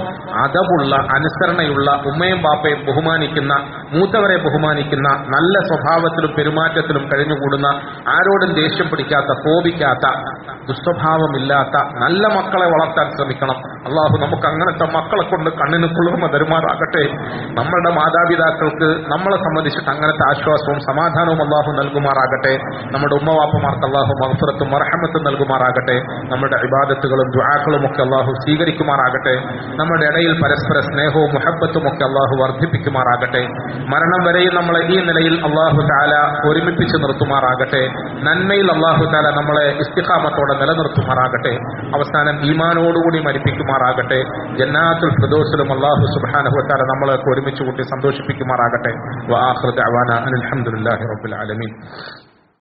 അതവുള്ള അനുസരണയുള്ള ഉമ്മയും ബാപ്പയും ബഹുമാനിക്കുന്ന മൂത്തവരെ ബഹുമാനിക്കുന്ന നല്ല സ്വഭാവത്തിലും പെരുമാറ്റത്തിലും കഴിഞ്ഞുകൂടുന്ന ആരോടും ദേഷ്യം പിടിക്കാത്ത കോപിക്കാത്ത ദുസ്വഭാവമില്ലാത്ത നല്ല മക്കളെ വളർത്താൻ ശ്രമിക്കണം. അള്ളാഹു നമുക്ക് അങ്ങനത്തെ മക്കളെ കൊണ്ട് കണ്ണിന് കുളിർമ തരുമാറാകട്ടെ. നമ്മളുടെ മാതാപിതാക്കൾക്ക് നമ്മളെ സംബന്ധിച്ചിട്ട് അങ്ങനത്തെ ആശ്വാസവും സമാധാനവും അള്ളാഹു നൽകുമാറാകട്ടെ. നമ്മുടെ ഉമ്മവാപ്പമാർക്ക് അള്ളാഹു മഹഫുറത്തും മർഹമത്തും നൽകുമാറാകട്ടെ. നമ്മുടെ ഇബാദത്തുകളും ദുആക്കളും ഒക്കെ അള്ളാഹു സ്വീകരിക്കുമാറാകട്ടെ. നമ്മുടെ ഇടയിൽ പരസ്പര സ്നേഹവും മുഹബത്തും ഒക്കെ അള്ളാഹു വർദ്ധിപ്പിക്കുമാറാകട്ടെ. മരണം വരെയും നമ്മളെ ഈ നിലയിൽ അള്ളാഹു താല ഒരുമിപ്പിച്ച് നിർത്തുമാറാകട്ടെ. നന്മയിൽ അള്ളാഹു താല നമ്മളെ ഇസ്തിഖാമത്തോടെ നിലനിർത്തുമാറാകട്ടെ. അവസാനം ഈമാനോടുകൂടി മരിപ്പിക്കുമാറാകട്ടെ. ജന്നാത്തുൽ ഫിദോസിലും അള്ളാഹു സുബ്ഹാനഹു വതആല നമ്മളെ ഒരുമിച്ച് കൂട്ടി സന്തോഷിപ്പിക്കുമാറാകട്ടെ. വആഖിറു ദഅവാന അനിൽ ഹംദുലില്ലാഹി റബ്ബിൽ ആലമീൻ.